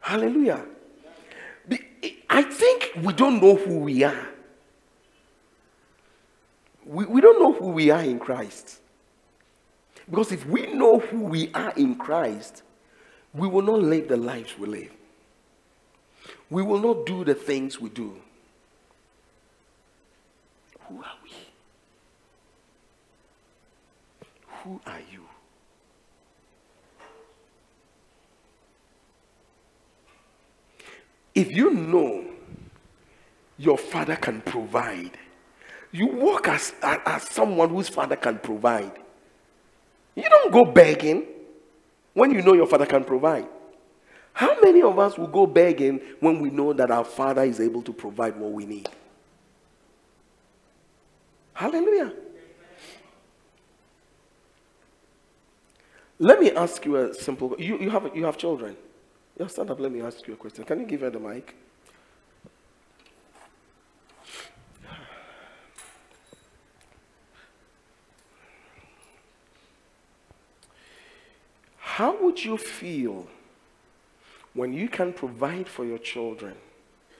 hallelujah I think we don't know who we are. We, we don't know who we are in Christ. Because if we know who we are in Christ, we will not live the lives we live. We will not do the things we do. Who are we? Who are you? If you know your father can provide, you walk as, as someone whose father can provide. You don't go begging when you know your father can provide. How many of us will go begging when we know that our father is able to provide what we need? Hallelujah. Let me ask you a simple you, you have you have children. Yeah, stand up. Let me ask you a question. Can you give her the mic? How would you feel when you can provide for your children?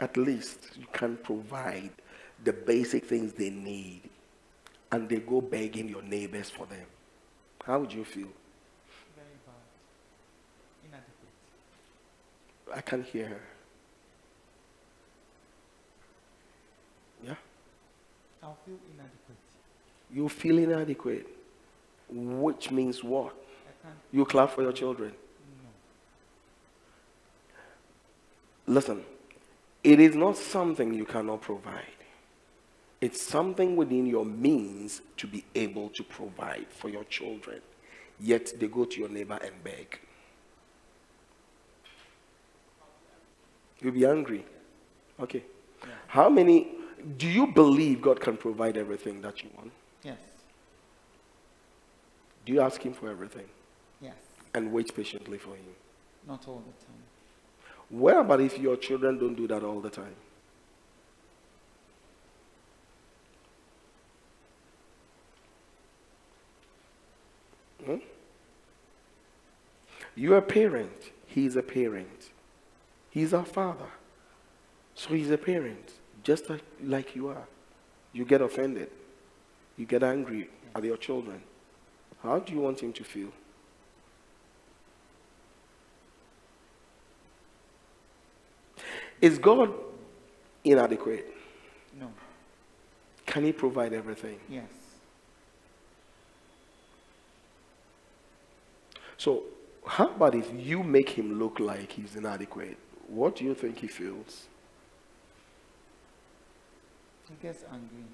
At least you can provide the basic things they need, and they go begging your neighbors for them. How would you feel? I can hear her. Yeah? I'll feel inadequate. You feel inadequate. Which means what? You clap for your children. No. Listen, it is not something you cannot provide. It's something within your means to be able to provide for your children. Yet they go to your neighbor and beg. You'll be angry. Okay. Yeah. How many do you believe God can provide everything that you want? Yes. Do you ask Him for everything? Yes. And wait patiently for Him? Not all the time. Where about if your children don't do that all the time? Hmm? You're a parent. He's a parent. He's our father. So he's a parent, just like, like you are. You get offended. You get angry at your children. How do you want him to feel? Is God inadequate? No. Can he provide everything? Yes. So, how about if you make him look like he's inadequate? What do you think he feels? He gets angry.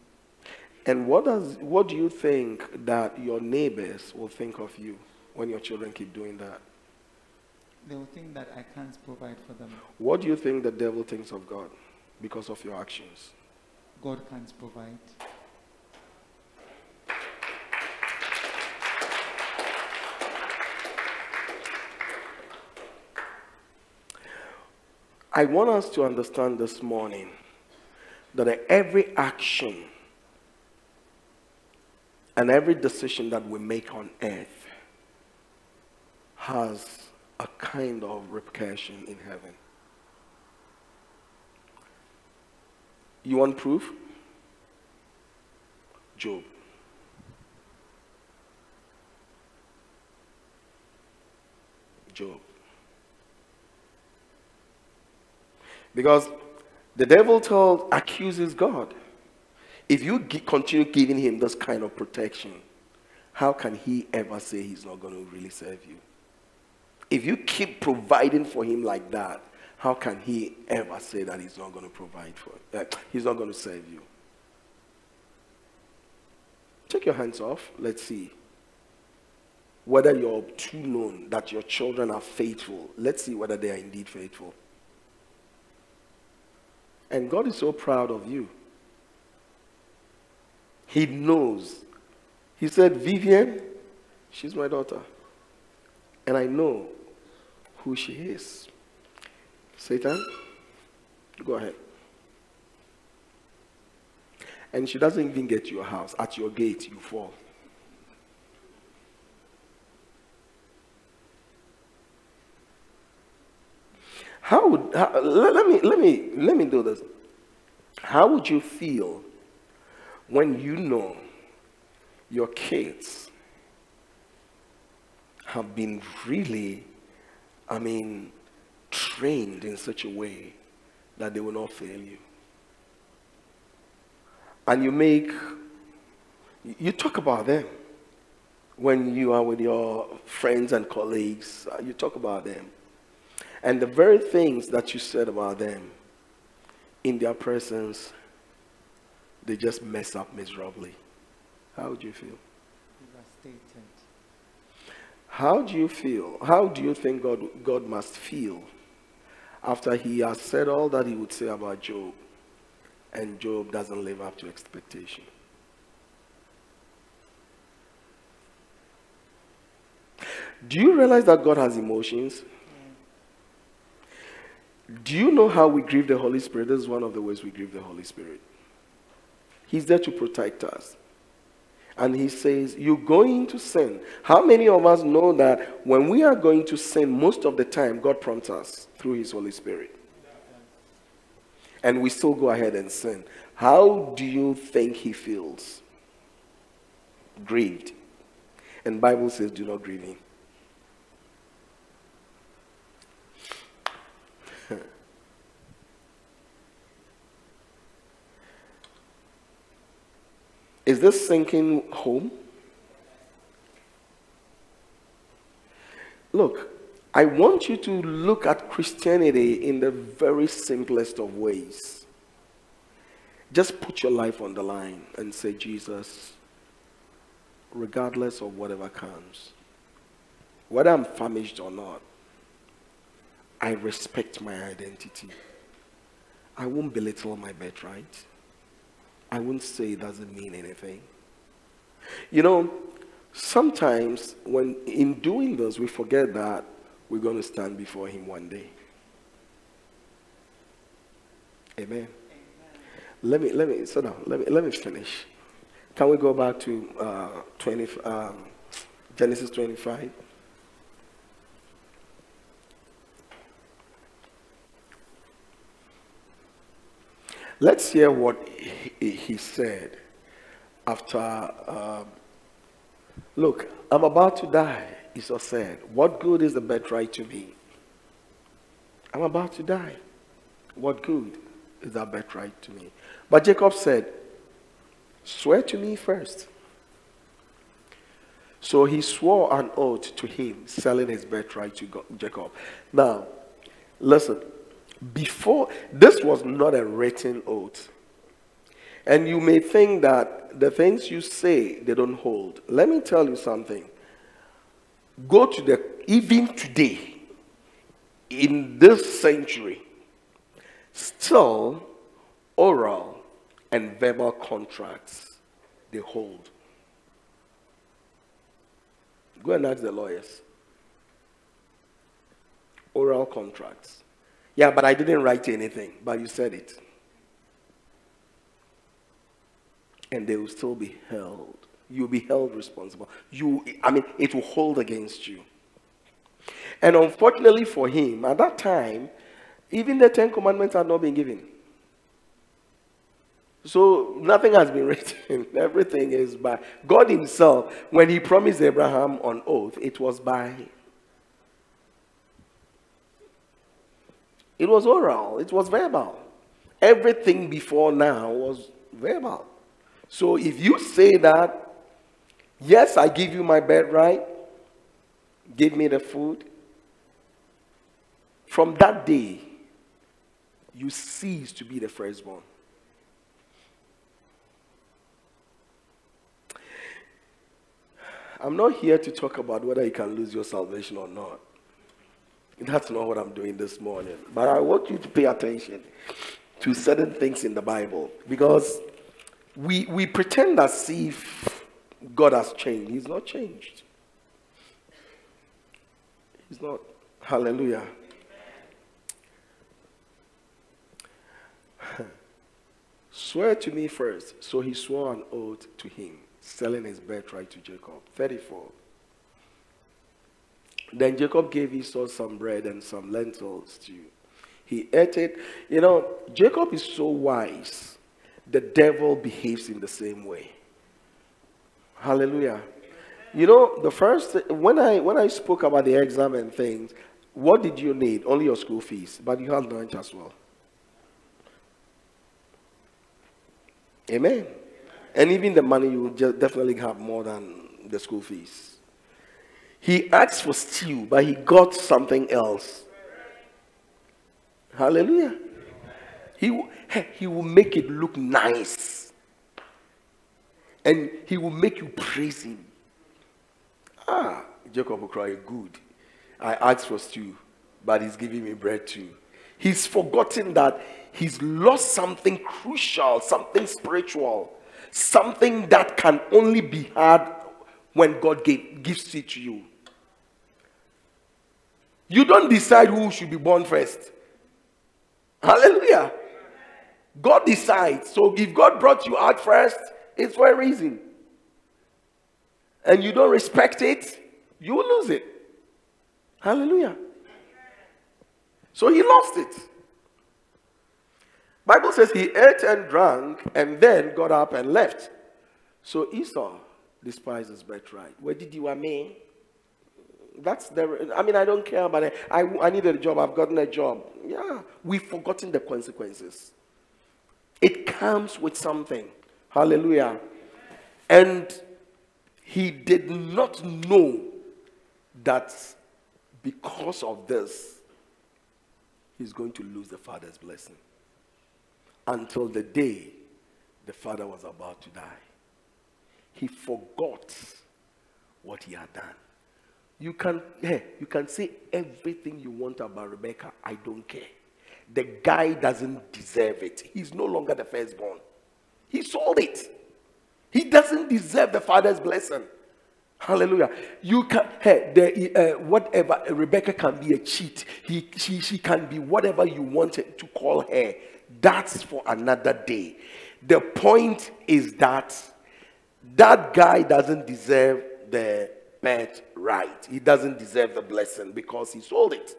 And what does what do you think that your neighbors will think of you when your children keep doing that? They will think that I can't provide for them. What do you think the devil thinks of God because of your actions? God can't provide. I want us to understand this morning that every action and every decision that we make on earth has a kind of repercussion in heaven. You want proof? Job. Job. Because the devil told, accuses God. If you continue giving him this kind of protection, how can he ever say he's not going to really serve you? If you keep providing for him like that, how can he ever say that he's not going to provide for uh, he's not going to serve you? Take your hands off. Let's see. Whether you're too known that your children are faithful. Let's see whether they are indeed faithful. And God is so proud of you. He knows. He said, Vivian, she's my daughter. And I know who she is. Satan, go ahead. And she doesn't even get to your house. At your gate, you fall. How would how, let, me let me let me do this. How would you feel when you know your kids have been really, I mean, trained in such a way that they will not fail you? And you make, you talk about them when you are with your friends and colleagues, you talk about them. And the very things that you said about them in their presence, they just mess up miserably. How would you feel? Devastated. How do you feel? How do you think God, God must feel after he has said all that he would say about Job and Job doesn't live up to expectation? Do you realize that God has emotions? Do you know how we grieve the Holy Spirit? This is one of the ways we grieve the Holy Spirit. He's there to protect us. And he says, You're going to sin. How many of us know that when we are going to sin, most of the time, God prompts us through his Holy Spirit? And we still go ahead and sin. How do you think he feels? Grieved. And Bible says, Do not grieve him. Is this sinking home? Look, I want you to look at Christianity in the very simplest of ways. Just put your life on the line and say, Jesus, regardless of whatever comes, whether I'm famished or not, I respect my identity. I won't belittle my birthright. I wouldn't say it doesn't mean anything. You know, sometimes when in doing this, we forget that we're going to stand before Him one day. Amen. Let me let me sit down. Let me let me finish. Can we go back to uh, twenty um, Genesis twenty five? Let's hear what he, he said after. Um, Look, I'm about to die. Esau said, What good is the birthright to me? I'm about to die. What good is that birthright to me? But Jacob said, Swear to me first. So he swore an oath to him, selling his birthright to Go- Jacob. Now, listen, before, this was not a written oath. And you may think that the things you say, they don't hold. Let me tell you something. Go to the, even today, in this century, still oral and verbal contracts they hold. Go and ask the lawyers. Oral contracts. Yeah, but I didn't write anything, but you said it. And they will still be held. You'll be held responsible. You, I mean, it will hold against you. And unfortunately for him, at that time, even the Ten Commandments had not been given. So nothing has been written. Everything is by God Himself. When He promised Abraham on oath, it was by. It was oral, it was verbal. Everything before now was verbal. So if you say that, yes, I give you my bed right, give me the food, from that day, you cease to be the firstborn. I'm not here to talk about whether you can lose your salvation or not. That's not what I'm doing this morning. But I want you to pay attention to certain things in the Bible because we, we pretend as if God has changed. He's not changed. He's not. Hallelujah. Swear to me first. So he swore an oath to him, selling his birthright to Jacob. 34. Then Jacob gave Esau some bread and some lentil stew. He ate it. You know, Jacob is so wise. The devil behaves in the same way. Hallelujah. You know, the first when I when I spoke about the exam and things, what did you need? Only your school fees, but you had lunch as well. Amen. And even the money, you will definitely have more than the school fees. He asked for stew, but he got something else. Hallelujah. He, he will make it look nice. And he will make you praise him. Ah, Jacob will cry, good. I asked for stew, but he's giving me bread too. He's forgotten that he's lost something crucial, something spiritual, something that can only be had when God gave, gives it to you. You don't decide who should be born first. Hallelujah. God decides. So if God brought you out first, it's for a reason. And you don't respect it, you lose it. Hallelujah. So he lost it. Bible says he ate and drank and then got up and left. So Esau despised his birthright. Where did you want me? That's the. I mean, I don't care about it. I, I needed a job. I've gotten a job. Yeah, we've forgotten the consequences. It comes with something. Hallelujah. And he did not know that because of this, he's going to lose the father's blessing until the day the father was about to die. He forgot what he had done. You can, hey, you can say everything you want about Rebecca. I don't care. The guy doesn't deserve it. He's no longer the firstborn. He sold it. He doesn't deserve the father's blessing. Hallelujah. You can, hey, the, uh, whatever, Rebecca can be a cheat. He, she, she can be whatever you wanted to call her. That's for another day. The point is that that guy doesn't deserve the birthright. He doesn't deserve the blessing because he sold it.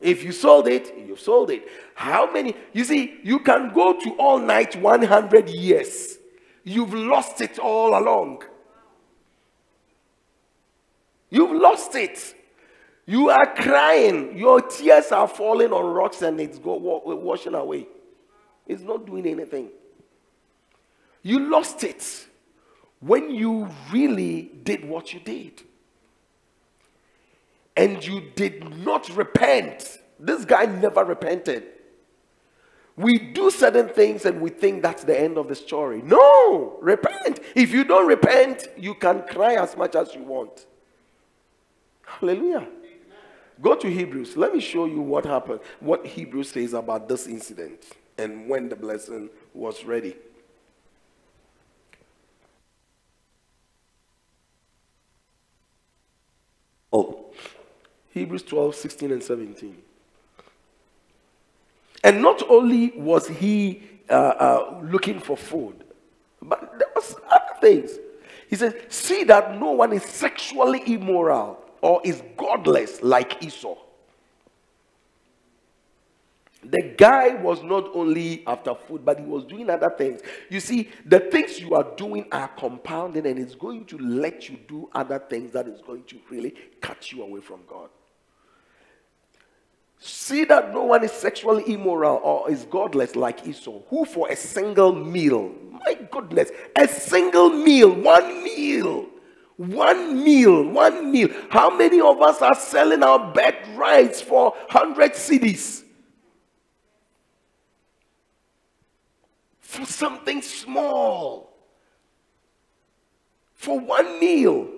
If you sold it, you sold it. How many? You see, you can go to all night 100 years. You've lost it all along. You've lost it. You are crying. Your tears are falling on rocks and it's go, washing away. It's not doing anything. You lost it when you really did what you did. And you did not repent. This guy never repented. We do certain things and we think that's the end of the story. No, repent. If you don't repent, you can cry as much as you want. Hallelujah. Go to Hebrews. Let me show you what happened, what Hebrews says about this incident and when the blessing was ready. Oh, Hebrews 12, 16, and 17. And not only was he uh, uh, looking for food, but there was other things. He says, See that no one is sexually immoral or is godless like Esau. The guy was not only after food, but he was doing other things. You see, the things you are doing are compounding, and it's going to let you do other things that is going to really cut you away from God. See that no one is sexually immoral or is godless like Esau, who for a single meal, my goodness, a single meal, one meal, one meal, one meal. How many of us are selling our bed rights for 100 cedis? For something small. For one meal.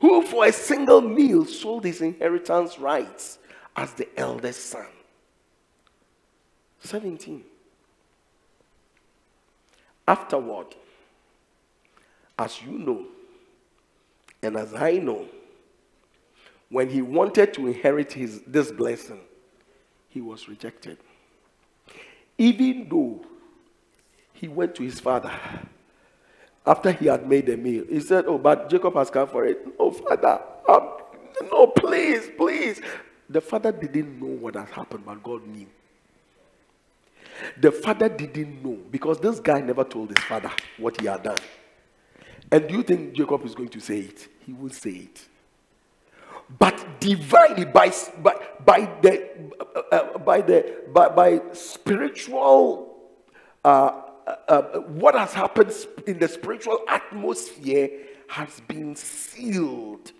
Who for a single meal sold his inheritance rights as the eldest son? 17. Afterward, as you know, and as I know, when he wanted to inherit his, this blessing, he was rejected. Even though he went to his father after he had made a meal, he said, Oh, but Jacob has come for it. No, father, um, no, please, please. The father didn't know what had happened, but God knew. The father didn't know because this guy never told his father what he had done. And do you think Jacob is going to say it? He will say it. But divinely, by, by, by the uh, uh, by the by, by spiritual uh, uh, uh, what has happened in the spiritual atmosphere has been sealed.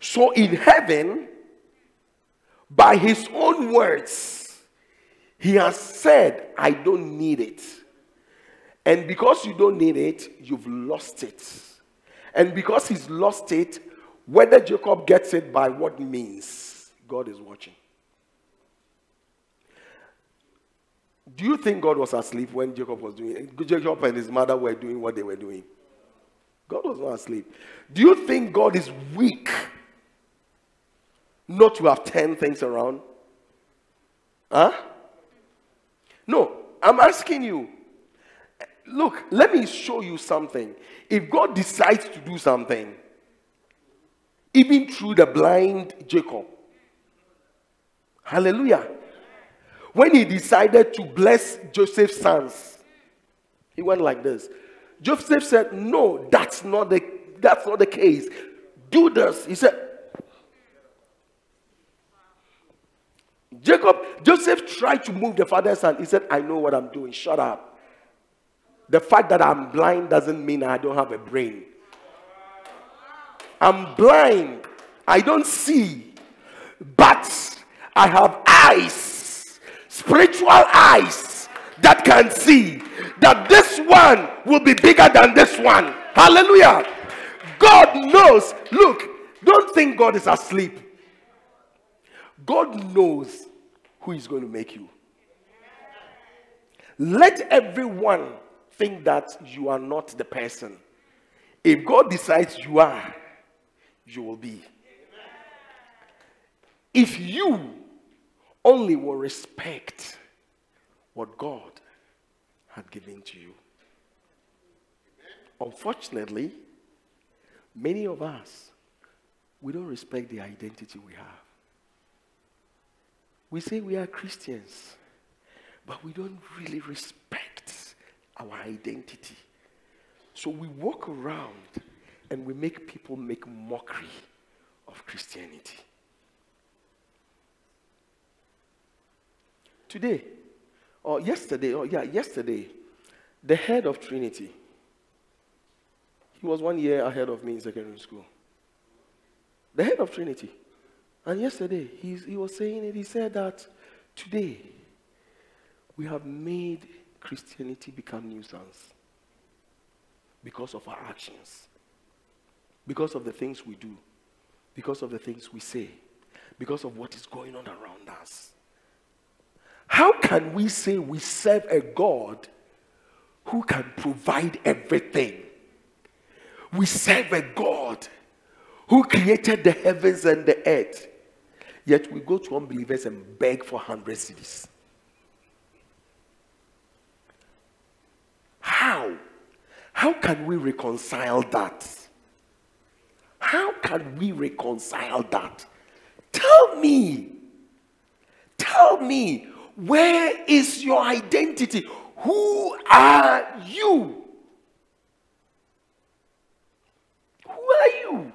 So in heaven, by his own words, he has said, I don't need it. And because you don't need it, you've lost it. And because he's lost it, whether Jacob gets it by what means, God is watching. Do you think God was asleep when Jacob was doing it? Jacob and his mother were doing what they were doing. God was not asleep. Do you think God is weak not to have turned things around? Huh? No, I'm asking you. Look, let me show you something. If God decides to do something, even through the blind Jacob, hallelujah. When he decided to bless Joseph's sons, he went like this. Joseph said, No, that's not the that's not the case. Do this. He said, Jacob, Joseph tried to move the father's hand. He said, I know what I'm doing. Shut up. The fact that I'm blind doesn't mean I don't have a brain. I'm blind. I don't see. But I have eyes, spiritual eyes that can see that this one will be bigger than this one. Hallelujah. God knows. Look, don't think God is asleep. God knows who is going to make you. Let everyone think that you are not the person. If God decides you are, you will be. If you only will respect what God had given to you. Unfortunately, many of us, we don't respect the identity we have. We say we are Christians, but we don't really respect our identity. So we walk around and we make people make mockery of Christianity. Today, or yesterday, or yeah, yesterday, the head of Trinity, he was one year ahead of me in secondary school. The head of Trinity. And yesterday, he's, he was saying it, he said that today, we have made Christianity become nuisance because of our actions, because of the things we do, because of the things we say, because of what is going on around us. How can we say we serve a God who can provide everything? We serve a God who created the heavens and the earth. Yet we go to unbelievers and beg for 100 cedis. How? How can we reconcile that? How can we reconcile that? Tell me. Tell me, where is your identity? Who are you? Who are you?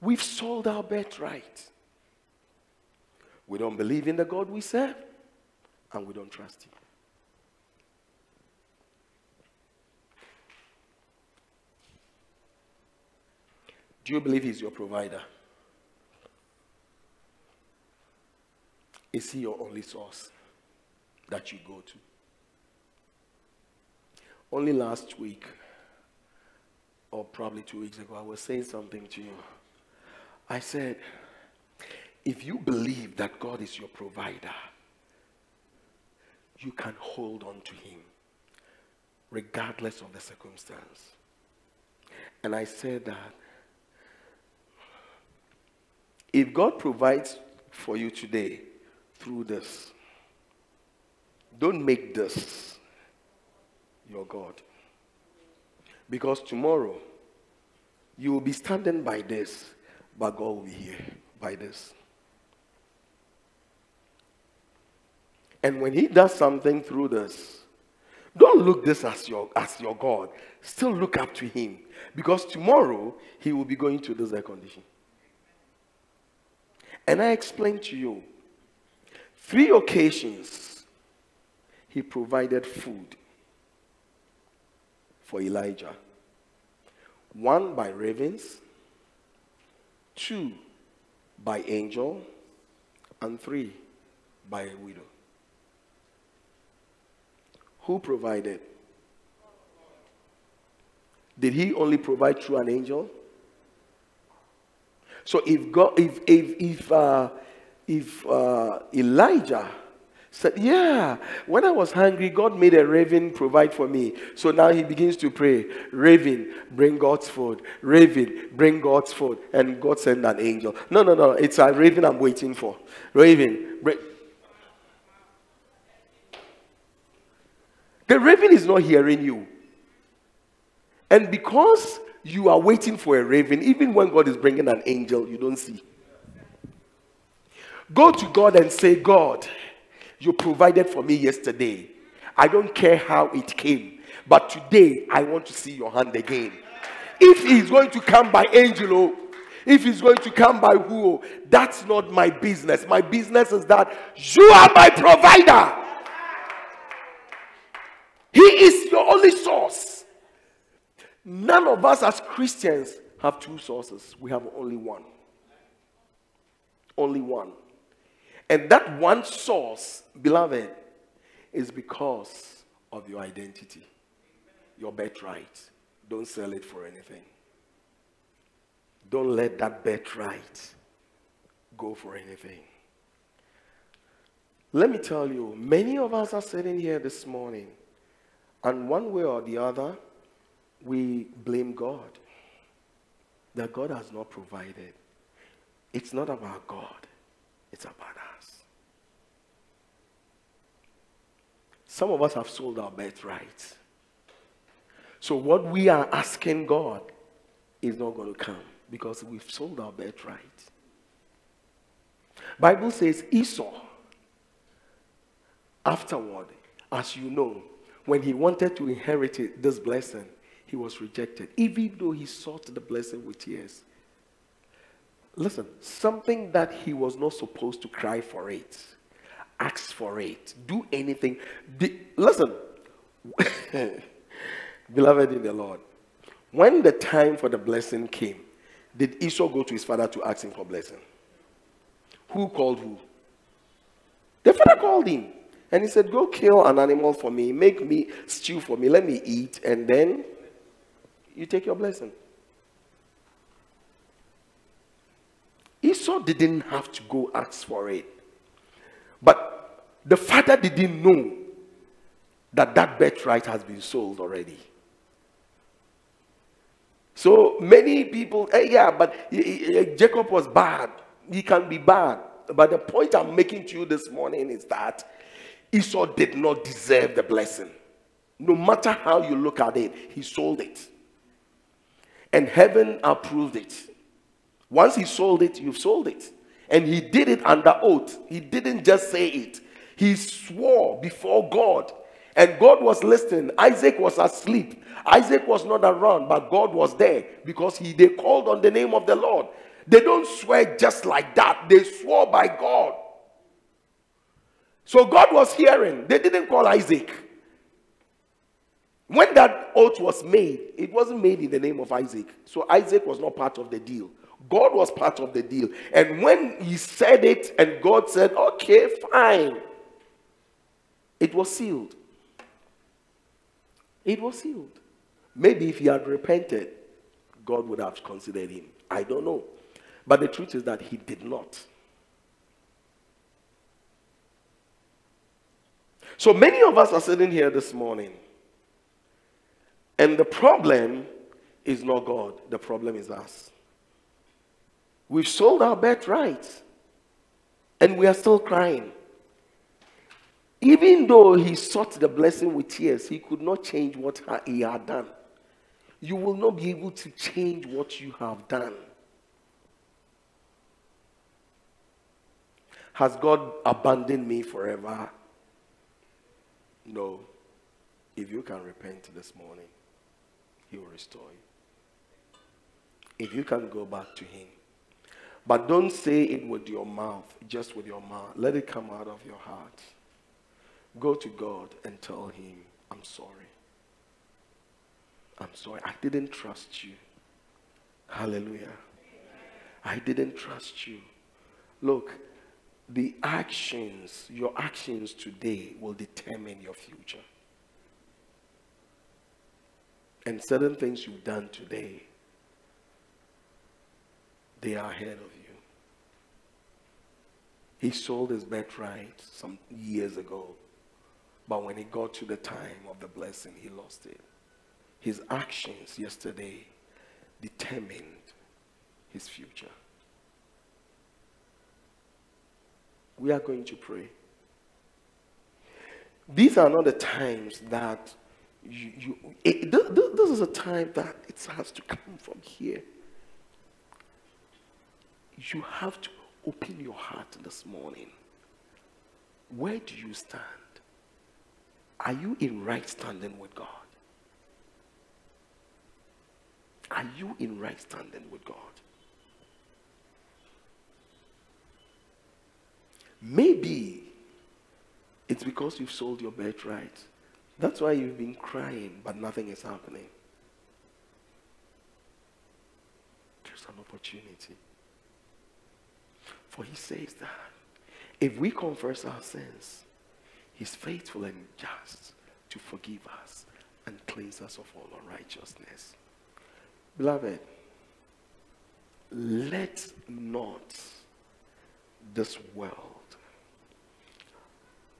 We've sold our birthright. We don't believe in the God we serve, and we don't trust Him. Do you believe He's your provider? Is He your only source that you go to? Only last week, or probably two weeks ago, I was saying something to you. I said, if you believe that God is your provider, you can hold on to Him regardless of the circumstance. And I said that if God provides for you today through this, don't make this your God. Because tomorrow you will be standing by this, but God will be here by this. And when he does something through this, don't look this as your as your God. Still look up to him. Because tomorrow he will be going to this air condition. And I explained to you three occasions he provided food for Elijah one by ravens, two by angel, and three by a widow. Who provided? Did he only provide through an angel? So if God, if if if uh, if uh, Elijah said, "Yeah, when I was hungry, God made a raven provide for me." So now he begins to pray, "Raven, bring God's food. Raven, bring God's food." And God sent an angel. No, no, no. It's a raven I'm waiting for. Raven, bring. The raven is not hearing you. And because you are waiting for a raven, even when God is bringing an angel, you don't see. Go to God and say, God, you provided for me yesterday. I don't care how it came, but today I want to see your hand again. If he's going to come by angel, oh, if he's going to come by who, oh, that's not my business. My business is that you are my provider. He is your only source. None of us as Christians have two sources. We have only one. Only one. And that one source, beloved, is because of your identity, your birthright. Don't sell it for anything. Don't let that birthright go for anything. Let me tell you, many of us are sitting here this morning, and one way or the other, we blame God that God has not provided. It's not about God, it's about us. Some of us have sold our birthright. So, what we are asking God is not going to come because we've sold our birthright. Bible says Esau, afterward, as you know, when he wanted to inherit this blessing, he was rejected, even though he sought the blessing with tears. Listen, something that he was not supposed to cry for it, ask for it, do anything. The, listen, beloved in the Lord, when the time for the blessing came, did Esau go to his father to ask him for blessing? Who called who? The father called him. And he said, Go kill an animal for me, make me stew for me, let me eat, and then you take your blessing. Esau didn't have to go ask for it. But the father didn't know that that birthright has been sold already. So many people, eh, yeah, but Jacob was bad. He can be bad. But the point I'm making to you this morning is that Esau did not deserve the blessing. No matter how you look at it, he sold it. And heaven approved it. Once he sold it, you've sold it. And he did it under oath. He didn't just say it, he swore before God. And God was listening. Isaac was asleep. Isaac was not around, but God was there because he they called on the name of the Lord. They don't swear just like that. They swore by God. So God was hearing. They didn't call Isaac. When that oath was made, it wasn't made in the name of Isaac. So Isaac was not part of the deal. God was part of the deal. And when he said it, and God said, okay, fine, it was sealed. It was sealed. Maybe if he had repented, God would have considered him. I don't know. But the truth is that he did not. So many of us are sitting here this morning and the problem is not God, the problem is us. We've sold our birthright and we are still crying. Even though he sought the blessing with tears, he could not change what he had done. You will not be able to change what you have done. Has God abandoned me forever? No. If you can repent this morning, he will restore you. If you can go back to Him. But don't say it with your mouth, just with your mouth. Let it come out of your heart. Go to God and tell Him, I'm sorry. I'm sorry. I didn't trust you. Hallelujah. I didn't trust you. Look, the actions, your actions today will determine your future. And certain things you've done today, they are ahead of you. He sold his birthright some years ago, but when he got to the time of the blessing, he lost it. His actions yesterday determined his future. We are going to pray. These are not the times that you, you it, this is a time that it has to come from here. You have to open your heart this morning. Where do you stand? Are you in right standing with God? Are you in right standing with God? Maybe it's because you've sold your birthright. That's why you've been crying, but nothing is happening. There's an opportunity. For he says that if we confess our sins, he's faithful and just to forgive us and cleanse us of all unrighteousness. Beloved, let not this world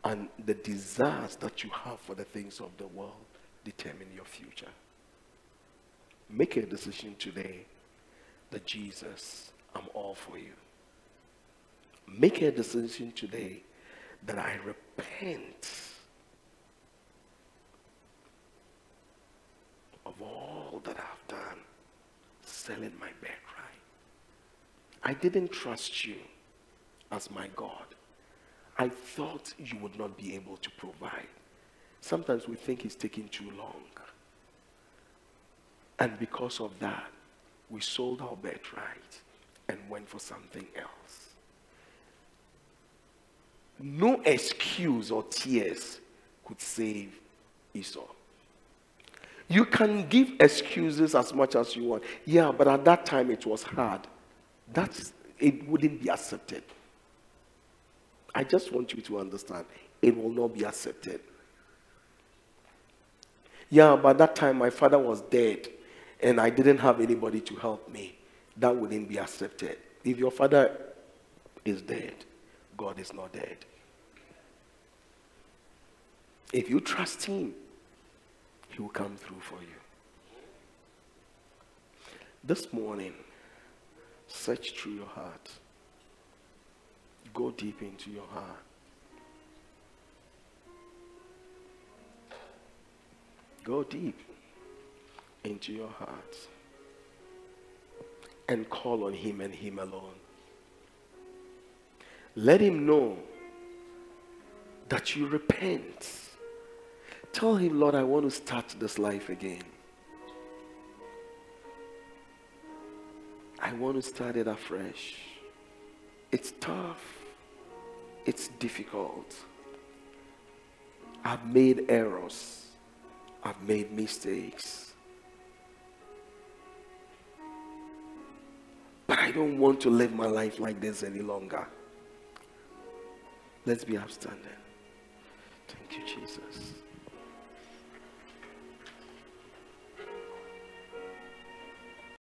and the desires that you have for the things of the world determine your future. Make a decision today that Jesus, I'm all for you. Make a decision today that I repent of all that I've done, selling my birthright. I didn't trust you as my God. I thought you would not be able to provide. Sometimes we think it's taking too long. And because of that, we sold our birthright and went for something else. No excuse or tears could save Esau. You can give excuses as much as you want. Yeah, but at that time it was hard. That's it wouldn't be accepted. I just want you to understand it will not be accepted. Yeah, by that time my father was dead and I didn't have anybody to help me. That wouldn't be accepted. If your father is dead. God is not dead. If you trust Him, He will come through for you. This morning, search through your heart. Go deep into your heart. Go deep into your heart and call on Him and Him alone. Let Him know that you repent. Tell Him, Lord, I want to start this life again. I want to start it afresh. It's tough, it's difficult. I've made errors, I've made mistakes. But I don't want to live my life like this any longer. Let's be upstanding. Thank you, Jesus.